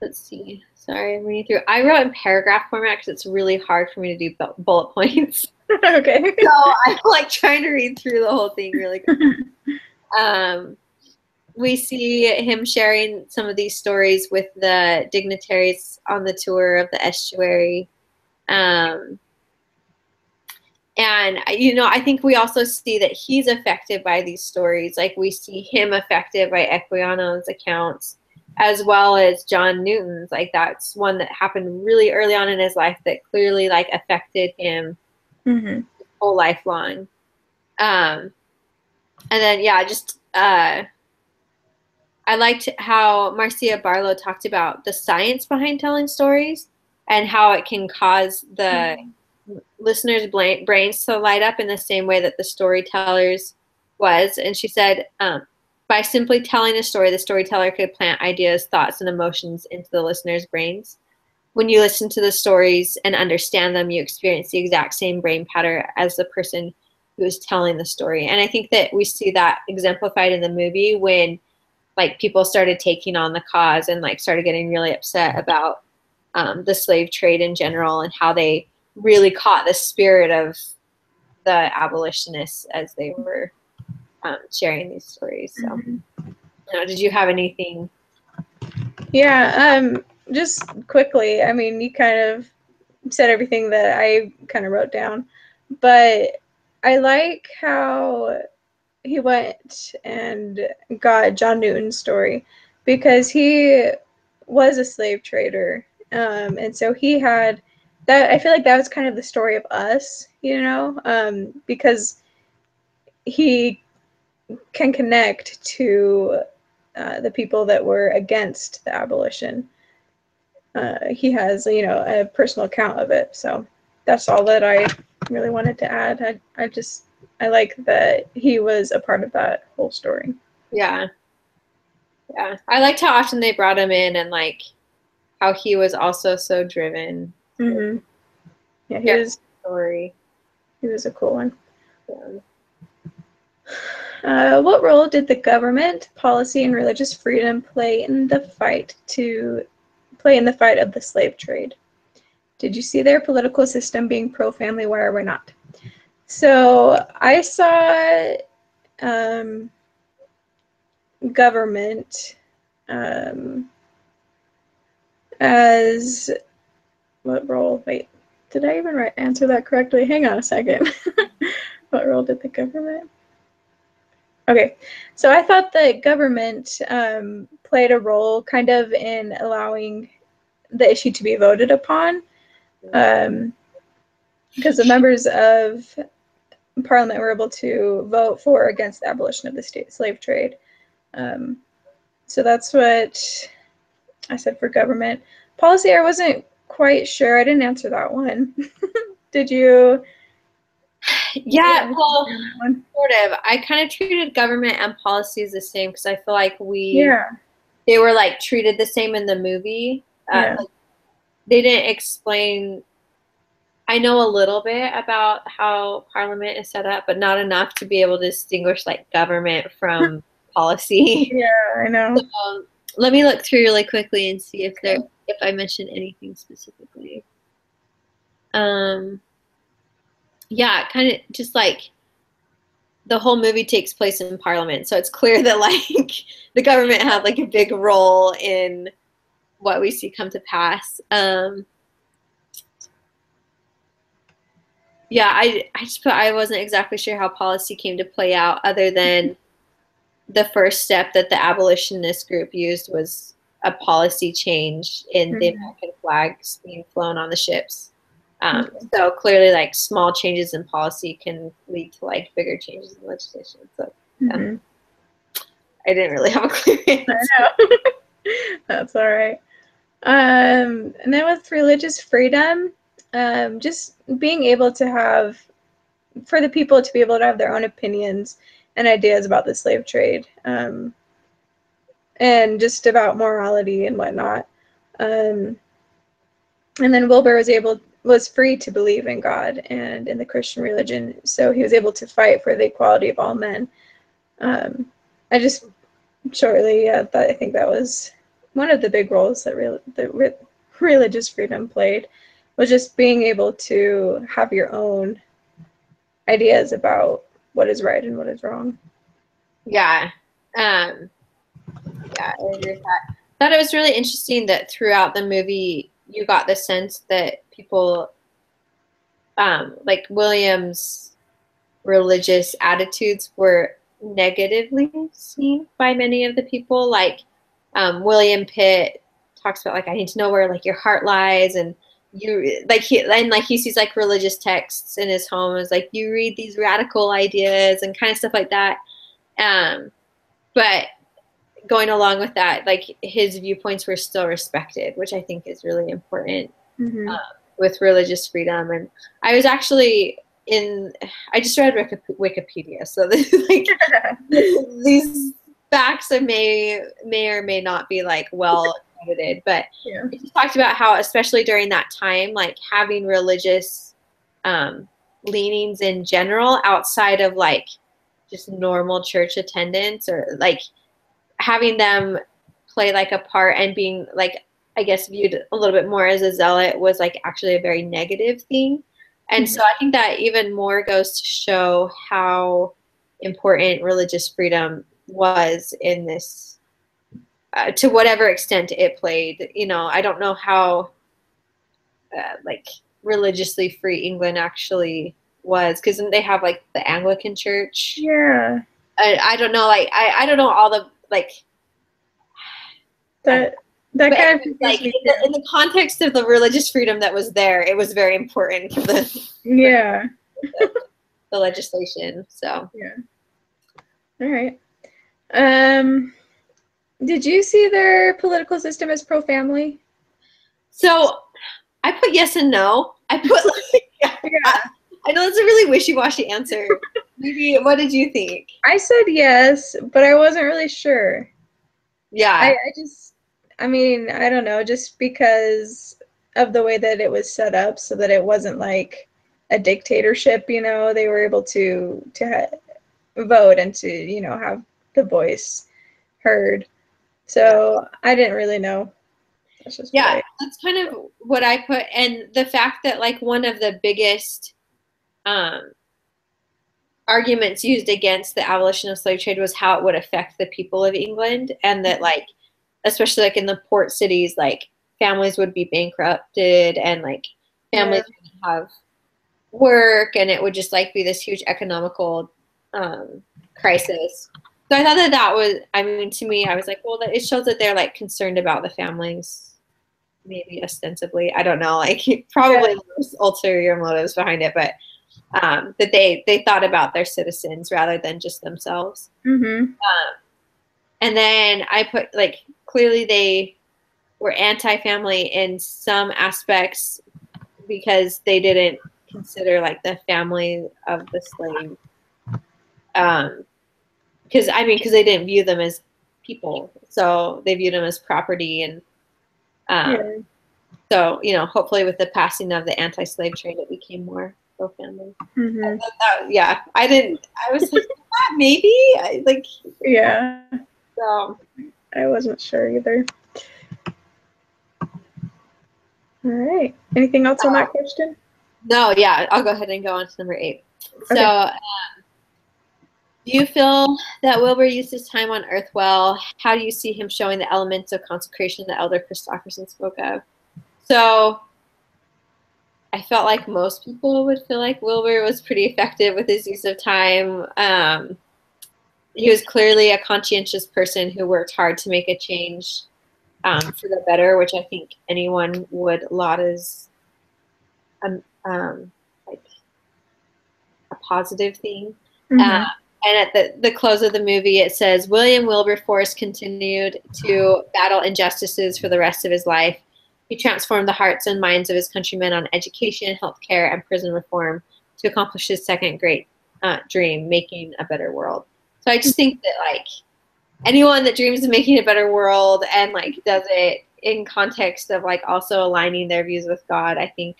let's see. Sorry, I'm reading through. I wrote in paragraph format because it's really hard for me to do bu- bullet (laughs) points. okay. so I'm like trying to read through the whole thing really quick. (laughs) um, we see him sharing some of these stories with the dignitaries on the tour of the estuary. Um, and you know, I think we also see that he's affected by these stories. Like we see him affected by Equiano's accounts, as well as John Newton's. Like that's one that happened really early on in his life that clearly like affected him mm-hmm. whole life long. Um, and then yeah, just uh, I liked how Marcia Barlow talked about the science behind telling stories and how it can cause the mm-hmm. listeners' brains to light up in the same way that the storytellers was. And she said, um, by simply telling a story, the storyteller could plant ideas, thoughts, and emotions into the listener's brains. When you listen to the stories and understand them, you experience the exact same brain pattern as the person who is telling the story. And I think that we see that exemplified in the movie when like people started taking on the cause and like started getting really upset about um, the slave trade in general and how they really caught the spirit of the abolitionists as they were um, sharing these stories. So, mm-hmm. you know, did you have anything? Yeah, um, just quickly. I mean, you kind of said everything that I kind of wrote down, but I like how he went and got John Newton's story because he was a slave trader. Um, and so he had that. I feel like that was kind of the story of us, you know, um, because he can connect to uh, the people that were against the abolition. Uh, he has, you know, a personal account of it. So that's all that I really wanted to add. I, I just I like that he was a part of that whole story. Yeah. Yeah. I liked how often they brought him in and like how he was also so driven. Mm-hmm. Yeah, he yeah. was story. He was a cool one. Yeah. Uh, what role did the government, policy, and religious freedom play in the fight to play in the fight of the slave trade? Did you see their political system being pro-family wire or not? So I saw um, government um, as what role? Wait, did I even write, answer that correctly? Hang on a second. (laughs) what role did the government? Okay, so I thought that government um, played a role kind of in allowing the issue to be voted upon. Um, because the members of Parliament were able to vote for or against the abolition of the state slave trade. Um, so that's what I said for government. Policy, I wasn't quite sure. I didn't answer that one. (laughs) Did you? Yeah, well, sort of. I kind of treated government and policies the same because I feel like we, yeah, they were like treated the same in the movie. Uh, yeah. Like, they didn't explain I know a little bit about how Parliament is set up, but not enough to be able to distinguish like government from (laughs) policy. Yeah, I know. So, um, let me look through really quickly and see if there if I mentioned anything specifically. Um, yeah, kind of just like the whole movie takes place in Parliament, so it's clear that (laughs) like the government had like a big role in what we see come to pass. Um, yeah, I I just put I wasn't exactly sure how policy came to play out, other than the first step that the abolitionist group used was a policy change in mm-hmm. the American flags being flown on the ships. Um, mm-hmm. So clearly, like small changes in policy can lead to like bigger changes in legislation. So mm-hmm. I didn't really have a clear (laughs) answer. (laughs) That's all right. Um, and then with religious freedom, um, just being able to have for the people to be able to have their own opinions and ideas about the slave trade um, and just about morality and whatnot. Um, and then wilbur was able was free to believe in god and in the christian religion so he was able to fight for the equality of all men. Um, i just shortly yeah, that, i think that was one of the big roles that, real, that re- religious freedom played was just being able to have your own ideas about what is right and what is wrong. Yeah. Um, yeah, I agree with that. I thought it was really interesting that throughout the movie you got the sense that people um, like William's religious attitudes were negatively seen by many of the people. Like um, William Pitt talks about like I need to know where like your heart lies and you like he and like he sees like religious texts in his home is like you read these radical ideas and kind of stuff like that um but going along with that like his viewpoints were still respected which i think is really important mm-hmm. uh, with religious freedom and i was actually in i just read wikipedia so this, (laughs) like (laughs) these facts may may or may not be like well edited, but yeah. talked about how, especially during that time, like having religious um, leanings in general outside of like just normal church attendance or like having them play like a part and being like I guess viewed a little bit more as a zealot was like actually a very negative thing. And mm-hmm. so I think that even more goes to show how important religious freedom was in this, uh, to whatever extent it played. You know, I don't know how, uh, like, religiously free England actually was, because they have like the Anglican Church. Yeah. I, I don't know, like, I, I don't know all the, like, that that but kind of like in the, in the, context of the religious freedom that was there, it was very important for the yeah the, the legislation. So yeah. All right. Um, did you see their political system as pro-family? So I put yes and no. I put like, (laughs) yeah. yeah. I know that's a really wishy-washy answer. (laughs) Maybe what did you think? I said yes, but I wasn't really sure. Yeah. I, I just I mean, I don't know, just because of the way that it was set up so that it wasn't like a dictatorship, you know, they were able to to ha- vote and to, you know, have the voice heard. So, I didn't really know. That's yeah, I- that's kind of what I put and the fact that like one of the biggest um arguments used against the abolition of slave trade was how it would affect the people of England and that like especially like in the port cities, like families would be bankrupted and like families yeah. would have work and it would just like be this huge economical um, crisis. So I thought that that was, I mean, to me, I was like, well, it shows that they're like concerned about the families, maybe ostensibly. I don't know, like (laughs) probably yeah. ulterior motives behind it, but um, that they they thought about their citizens rather than just themselves. Mm-hmm. Um, and then I put like clearly they were anti-family in some aspects because they didn't consider like the family of the slave um because i mean because they didn't view them as people so they viewed them as property and um yeah. so you know hopefully with the passing of the anti-slave trade it became more pro-family mm-hmm. that, yeah i didn't i was like (laughs) maybe I, like yeah so I wasn't sure either. All right. Anything else on that question? No, yeah, I'll go ahead and go on to number eight. Okay. So, um, do you feel that Wilbur used his time on earth well? How do you see him showing the elements of consecration that Elder Christofferson spoke of? So, I felt like most people would feel like Wilbur was pretty effective with his use of time. Um, he was clearly a conscientious person who worked hard to make a change um, for the better, which I think anyone would laud as um, um, like a positive thing. Mm-hmm. Uh, and at the, the close of the movie, it says William Wilberforce continued to battle injustices for the rest of his life. He transformed the hearts and minds of his countrymen on education, healthcare, and prison reform to accomplish his second great uh, dream, making a better world. So I just think that like anyone that dreams of making a better world and like does it in context of like also aligning their views with God, I think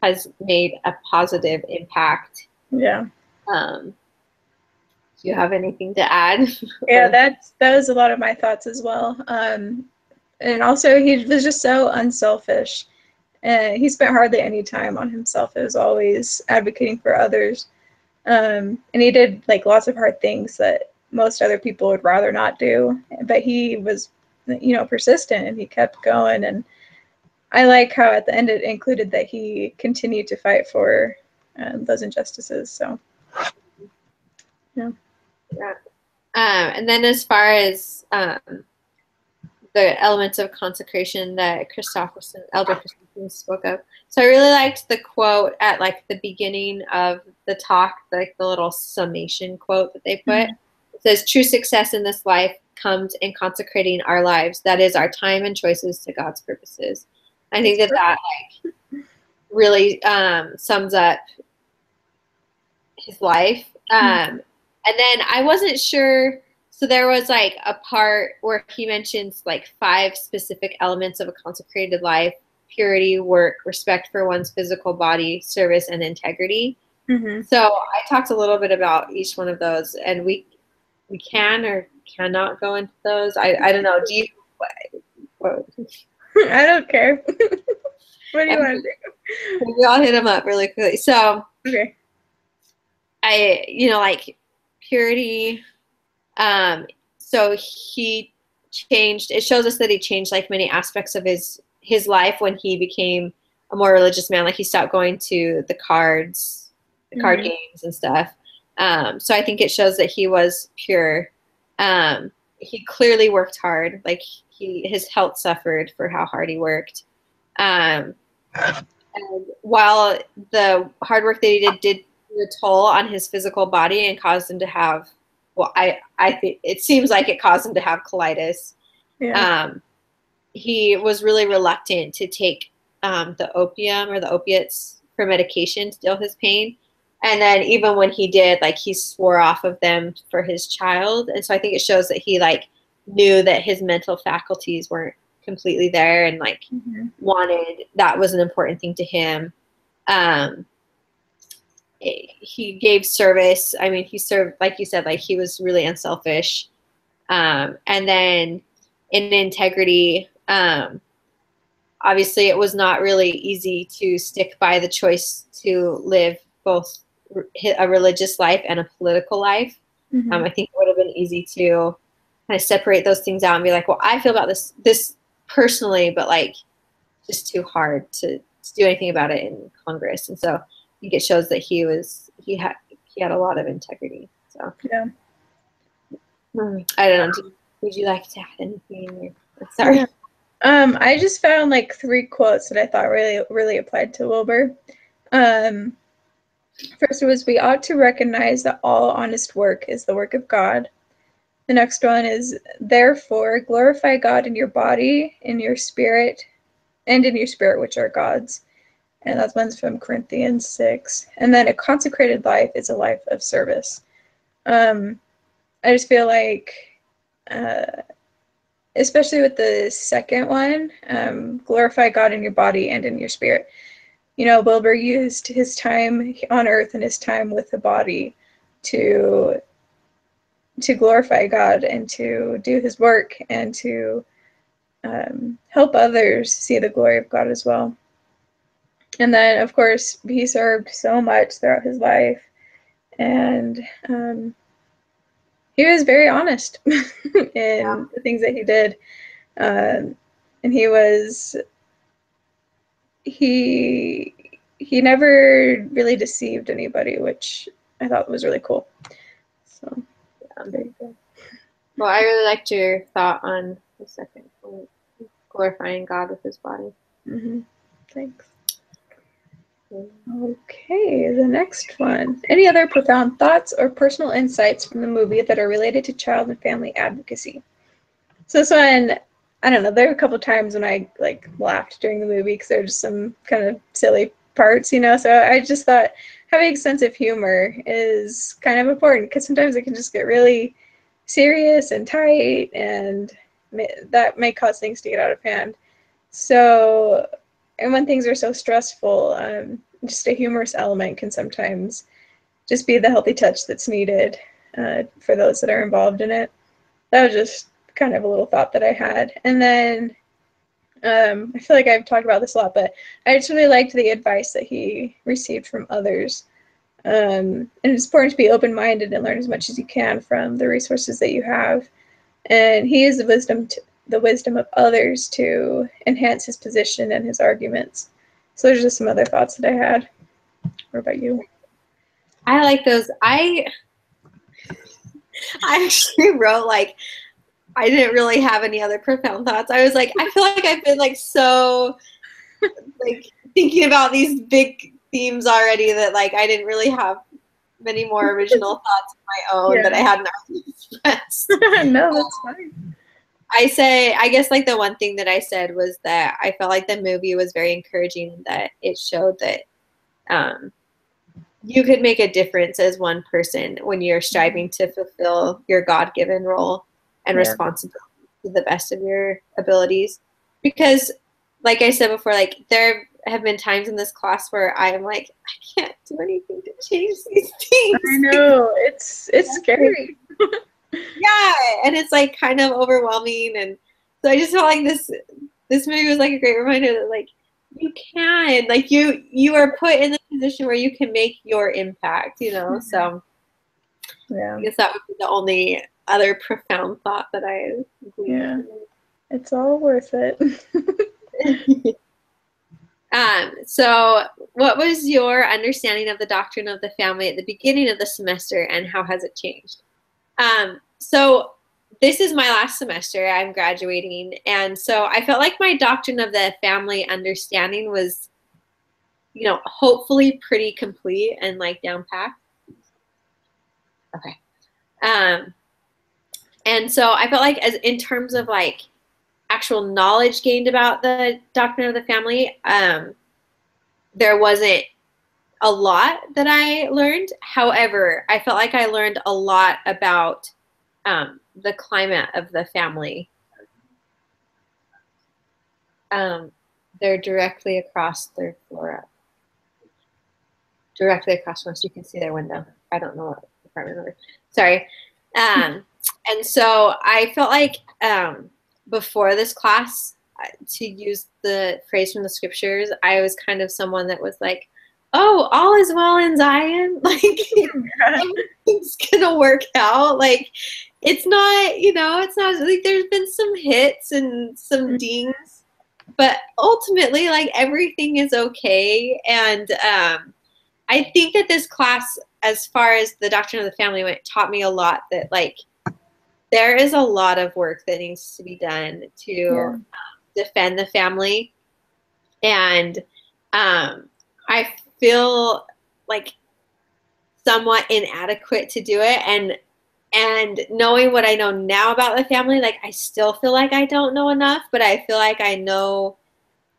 has made a positive impact. Yeah. Um, do you have anything to add? (laughs) yeah, that's that was a lot of my thoughts as well. Um, and also he was just so unselfish. And he spent hardly any time on himself. It was always advocating for others. Um, and he did like lots of hard things that most other people would rather not do. But he was, you know, persistent and he kept going. And I like how at the end it included that he continued to fight for um, those injustices. So, yeah. Yeah. Um, and then as far as um, the elements of consecration that Christofferson, Elder Christofferson spoke of. So I really liked the quote at like the beginning of the talk, like the little summation quote that they put. Mm-hmm. It says, "True success in this life comes in consecrating our lives. That is our time and choices to God's purposes." I think that that like really um, sums up his life. Mm-hmm. Um, mm-hmm. And then I wasn't sure so there was like a part where he mentions like five specific elements of a consecrated life purity, work, respect for one's physical body, service, and integrity. Mm-hmm. So I talked a little bit about each one of those, and we we can or cannot go into those. I, I don't know. Do you? (laughs) I don't care. (laughs) what do you want to do? We all hit him up really quickly. So Okay. I, you know, like purity. Um, so he changed. It shows us that he changed like many aspects of his his life when he became a more religious man. Like he stopped going to the cards, the card Mhm. games and stuff. Um, so I think it shows that he was pure. Um, he clearly worked hard. Like he, his health suffered for how hard he worked. Um, and while the hard work that he did did a toll on his physical body and caused him to have, well, I, I think it seems like it caused him to have colitis. Yeah. Um, he was really reluctant to take um, the opium or the opiates for medication to deal his pain. And then even when he did, like he swore off of them for his child. And so I think it shows that he like knew that his mental faculties weren't completely there and like Mhm. wanted that was an important thing to him. Um, he gave service. I mean, he served, like you said, like he was really unselfish. Um, and then in integrity, um, obviously, it was not really easy to stick by the choice to live both a religious life and a political life. Mhm. Um, I think it would have been easy to kind of separate those things out and be like, well, I feel about this this personally, but like just too hard to, to do anything about it in Congress. And so think it shows that he was he had he had a lot of integrity. So Yeah. Hmm, I don't know. Do, would you like to add anything? Sorry. Yeah. Um, I just found like three quotes that I thought really really applied to Wilbur. Um, first was we ought to recognize that all honest work is the work of God. The next one is therefore glorify God in your body, in your spirit, and in your spirit, which are God's. And that one's from Corinthians 6. And then a consecrated life is a life of service. Um, I just feel like uh, especially with the second one, um, glorify God in your body and in your spirit. You know, Wilbur used his time on earth and his time with the body to to glorify God and to do his work and to um, help others see the glory of God as well. And then, of course, he served so much throughout his life, and um, he was very honest (laughs) in Yeah. the things that he did. Um, and he was he he never really deceived anybody, which I thought was really cool. So go. well, I really liked your thought on the second point, glorifying God with his body. hmm Thanks. Okay, the next one. Any other profound thoughts or personal insights from the movie that are related to child and family advocacy? So this one, I don't know. There were a couple times when I like laughed during the movie because there were just some kind of silly parts, you know. So I just thought having a sense of humor is kind of important because sometimes it can just get really serious and tight, and may, that may cause things to get out of hand. So and when things are so stressful, um, just a humorous element can sometimes just be the healthy touch that's needed uh, for those that are involved in it. That was just kind of a little thought that I had. And then um, I feel like I've talked about this a lot, but I just really liked the advice that he received from others. Um, and it's important to be open minded and learn as much as you can from the resources that you have. And he is the wisdom to, the wisdom of others to enhance his position and his arguments. So there's just some other thoughts that I had. What about you? I like those. I (laughs) I actually wrote like I didn't really have any other profound thoughts. I was like, I feel like I've been like so like thinking about these big themes already that like I didn't really have many more original (laughs) thoughts of my own that I hadn't already (laughs) expressed. no, that's fine. I say, I guess like the one thing that I said was that I felt like the movie was very encouraging in that it showed that um, you could make a difference as one person when you're striving to fulfill your God given role and Yeah. responsibility to the best of your abilities. Because, like I said before, like there have been times in this class where I am like, I can't do anything to change these things. I know it's it's (laughs) scary. (laughs) yeah and it's like kind of overwhelming and so i just felt like this this movie was like a great reminder that like you can like you you are put in the position where you can make your impact you know so Yeah. i guess that would be the only other profound thought that i Yeah. It's all worth it. (laughs) um so what was your understanding of the doctrine of the family at the beginning of the semester and how has it changed um so this is my last semester i'm graduating and so i felt like my doctrine of the family understanding was you know hopefully pretty complete and like down packed okay. Um and so i felt like as in terms of like actual knowledge gained about the doctrine of the family um there wasn't a lot that i learned however i felt like i learned a lot about um, the climate of the family. Um, they're directly across their floor up. Directly across from us, you can see their window. I don't know what apartment number. Sorry. Um, (laughs) and so I felt like um, before this class, uh, to use the phrase from the scriptures, I was kind of someone that was like, "Oh, all is well in Zion." (laughs) Like everything's (laughs) gonna work out. Like it's not, you know, it's not like there's been some hits and some dings, but ultimately, like everything is okay. And um, I think that this class, as far as the doctrine of the family went, taught me a lot that like there is a lot of work that needs to be done to Yeah. um, defend the family. And um, I feel like somewhat inadequate to do it and and knowing what I know now about the family, like I still feel like I don't know enough, but I feel like I know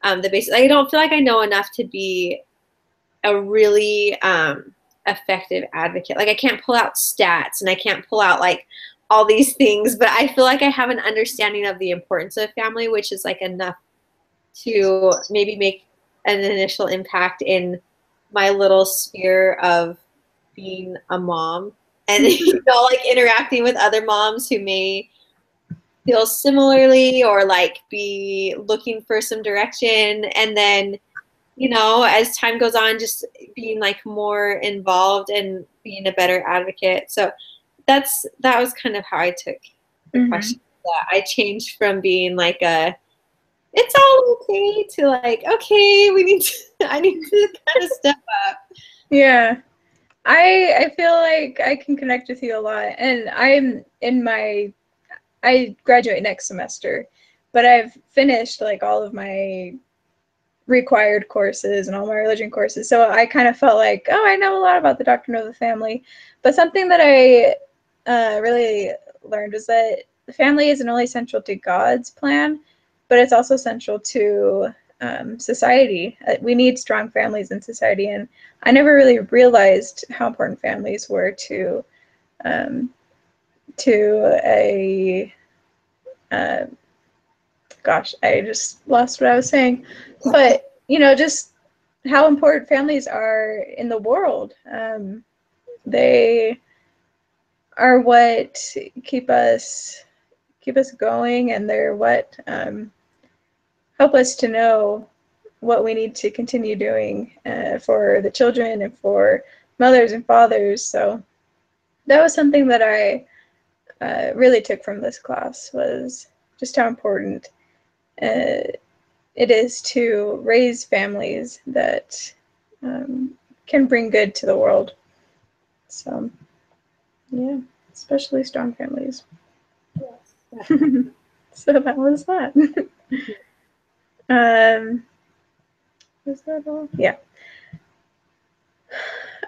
um, the basics. I don't feel like I know enough to be a really um, effective advocate. Like I can't pull out stats and I can't pull out like all these things, but I feel like I have an understanding of the importance of family, which is like enough to maybe make an initial impact in my little sphere of being a mom. And (laughs) you know like interacting with other moms who may feel similarly or like be looking for some direction. And then you know as time goes on just being like more involved and being a better advocate. So that's that was kind of how i took the Mhm. question that i changed from being like a it's all okay to like okay we need to (laughs) i need to kind of step up Yeah. I I feel like I can connect with you a lot and I'm in my I graduate next semester, but I've finished like all of my required courses and all my religion courses. So I kind of felt like, oh, I know a lot about the doctrine of the family. But something that I uh, really learned was that the family isn't only central to God's plan, but it's also central to um, society. Uh, we need strong families in society, and I never really realized how important families were to um, to a uh, gosh, I just lost what I was saying. But you know, just how important families are in the world. Um, they are what keep us keep us going, and they're what um, help us to know what we need to continue doing uh, for the children and for mothers and fathers. So that was something that I uh, really took from this class was just how important uh, it is to raise families that um, can bring good to the world. So, yeah, especially strong families. Yes. (laughs) so that was that. (laughs) um, is that all? Yeah.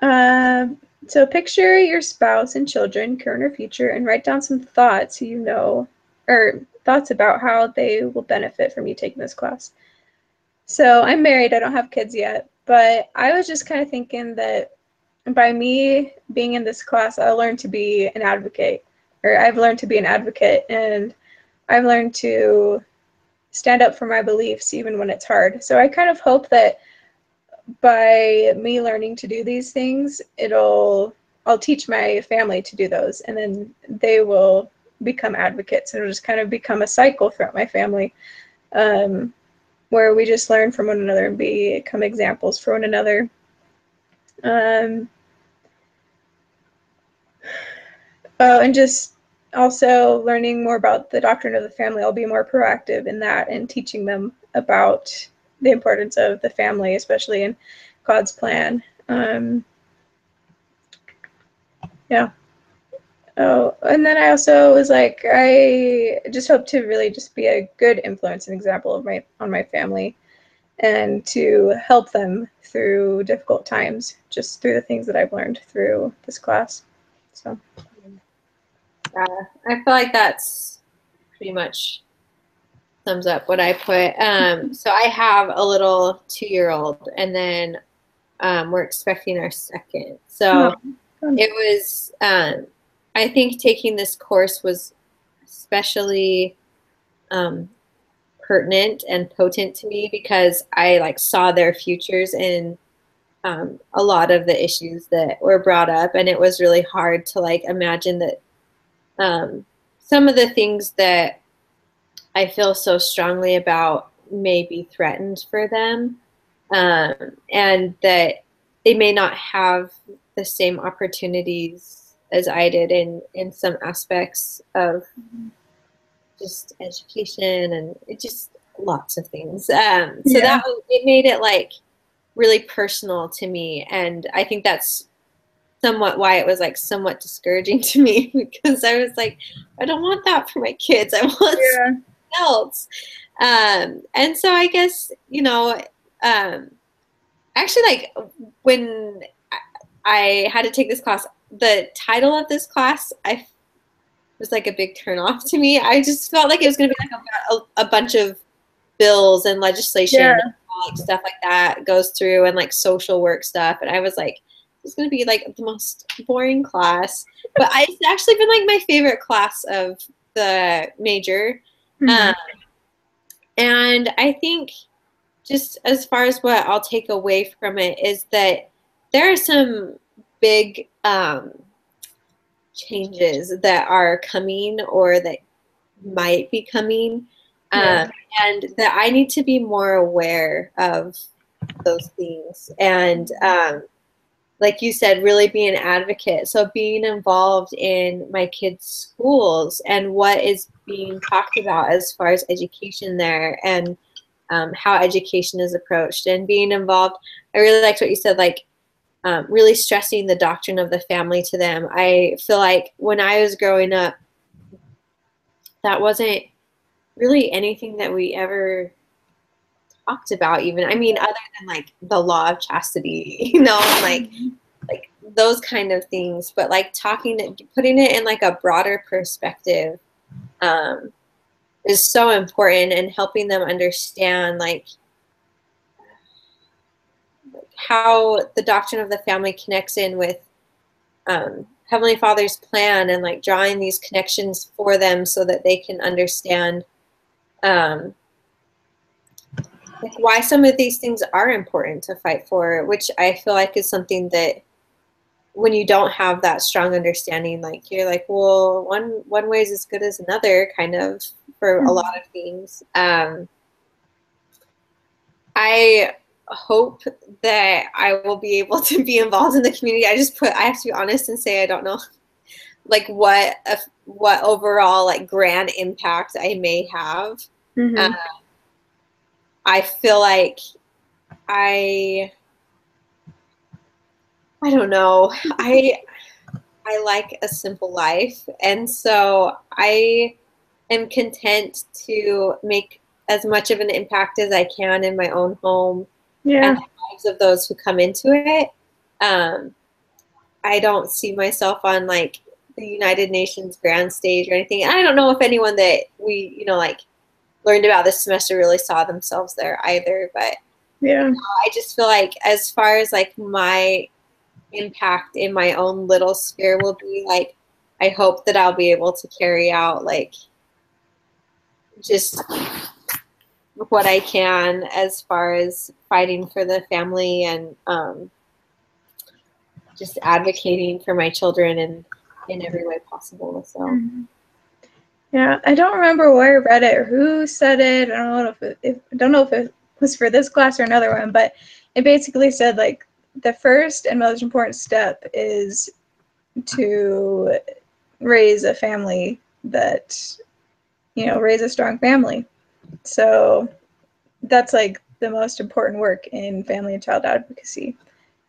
Um, so picture your spouse and children, current or future, and write down some thoughts you know, or thoughts about how they will benefit from you taking this class. So I'm married, I don't have kids yet, but I was just kind of thinking that by me being in this class, I learned to be an advocate, or I've learned to be an advocate, and I've learned to stand up for my beliefs even when it's hard. So I kind of hope that by me learning to do these things, it'll I'll teach my family to do those, and then they will become advocates, and it'll just kind of become a cycle throughout my family. um, where we just learn from one another and become examples for one another. Um, (sighs) oh, and just also learning more about the doctrine of the family. I'll be more proactive in that and teaching them about the importance of the family, especially in God's plan. Um, yeah. Oh, and then I also was like, I just hope to really just be a good influence and example of my on my family, and to help them through difficult times, just through the things that I've learned through this class. So. Yeah, I feel like that's pretty much sums up what I put. Um, (laughs) so I have a little two-year-old, and then um, we're expecting our second. So oh, it was. Um, I think taking this course was especially um, pertinent and potent to me because I like saw their futures in um, a lot of the issues that were brought up, and it was really hard to like imagine that um, some of the things that I feel so strongly about may be threatened for them, um, and that they may not have the same opportunities as I did in in some aspects of just education and it just lots of things. Um, so yeah. that it made it like really personal to me, and I think that's somewhat why it was like somewhat discouraging to me (laughs) because I was like, I don't want that for my kids. I (laughs) want yeah. something else. Um, and so I guess you know, um, actually, like when I had to take this class, the title of this class I was like a big turnoff to me. I just felt like it was going to be like a, a, bunch of bills and legislation yeah. and stuff like that goes through and like social work stuff. And I was like, it's going to be like the most boring class. But I, it's actually been like my favorite class of the major. Mm-hmm. Um, and I think just as far as what I'll take away from it is that there are some big um, changes that are coming or that might be coming. Yeah. Um, and that I need to be more aware of those things. And um, like you said, really be an advocate. So being involved in my kids' schools and what is being talked about as far as education there and um, how education is approached and being involved. I really liked what you said, like um, really stressing the doctrine of the family to them. I feel like when I was growing up, that wasn't really anything that we ever talked about even i mean other than like the law of chastity (laughs) you know like like those kind of things but like talking putting it in like a broader perspective um, is so important and helping them understand like how the doctrine of the family connects in with um, Heavenly Father's plan and like drawing these connections for them so that they can understand um, like why some of these things are important to fight for, which I feel like is something that when you don't have that strong understanding, like you're like, well, one one way is as good as another, kind of for mm-hmm. a lot of things. Um, I hope that I will be able (laughs) to be involved in the community. I just put I have to be honest and say I don't know (laughs) like what what overall like grand impact I may have. Mm-hmm. Um, I feel like I I don't know. I I like a simple life and so I am content to make as much of an impact as I can in my own home yeah. and the lives of those who come into it. Um, I don't see myself on like the United Nations grand stage or anything. I don't know if anyone that we, you know, like learned about this semester really saw themselves there either. But yeah, you know, I just feel like as far as like my impact in my own little sphere will be like, I hope that I'll be able to carry out like just what I can as far as fighting for the family and um, just advocating for my children in in every way possible. So. Mm-hmm. Yeah, I don't remember where I read it or who said it. I don't know if it, if I don't know if it was for this class or another one, but it basically said like the first and most important step is to raise a family that you know raise a strong family. So that's like the most important work in family and child advocacy.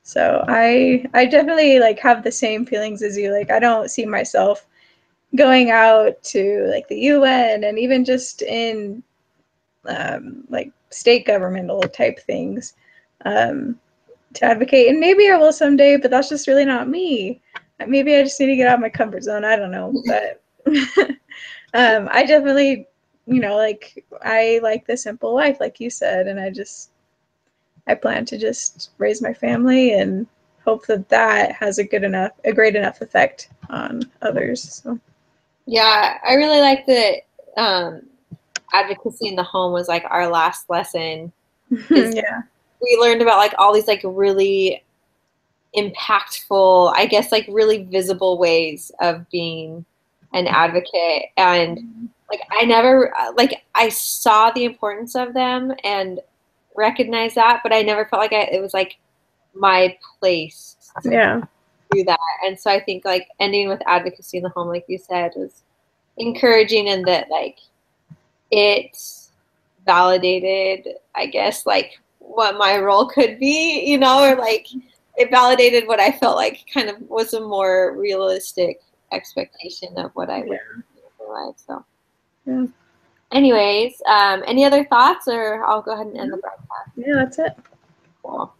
So I I definitely like have the same feelings as you. Like I don't see myself going out to like the UN and even just in um, like state governmental type things um, to advocate. And maybe I will someday, but that's just really not me. Maybe I just need to get out of my comfort zone. I don't know, but (laughs) um, I definitely, you know, like I like the simple life, like you said, and I just I plan to just raise my family and hope that that has a good enough, a great enough effect on others. So. Yeah, I really like that um, advocacy in the home was like our last lesson. (laughs) yeah. We learned about like all these like really impactful, I guess like really visible ways of being an mm-hmm. advocate and mm-hmm. like I never uh, like I saw the importance of them and recognized that, but I never felt like I, it was like my place. Yeah. Do that, and so I think like ending with advocacy in the home, like you said, was encouraging in that like it validated, I guess, like what my role could be, you know, or like it validated what I felt like kind of was a more realistic expectation of what I would yeah. life. So, yeah. Anyways, um, any other thoughts, or I'll go ahead and end the broadcast. Yeah, that's it. Cool.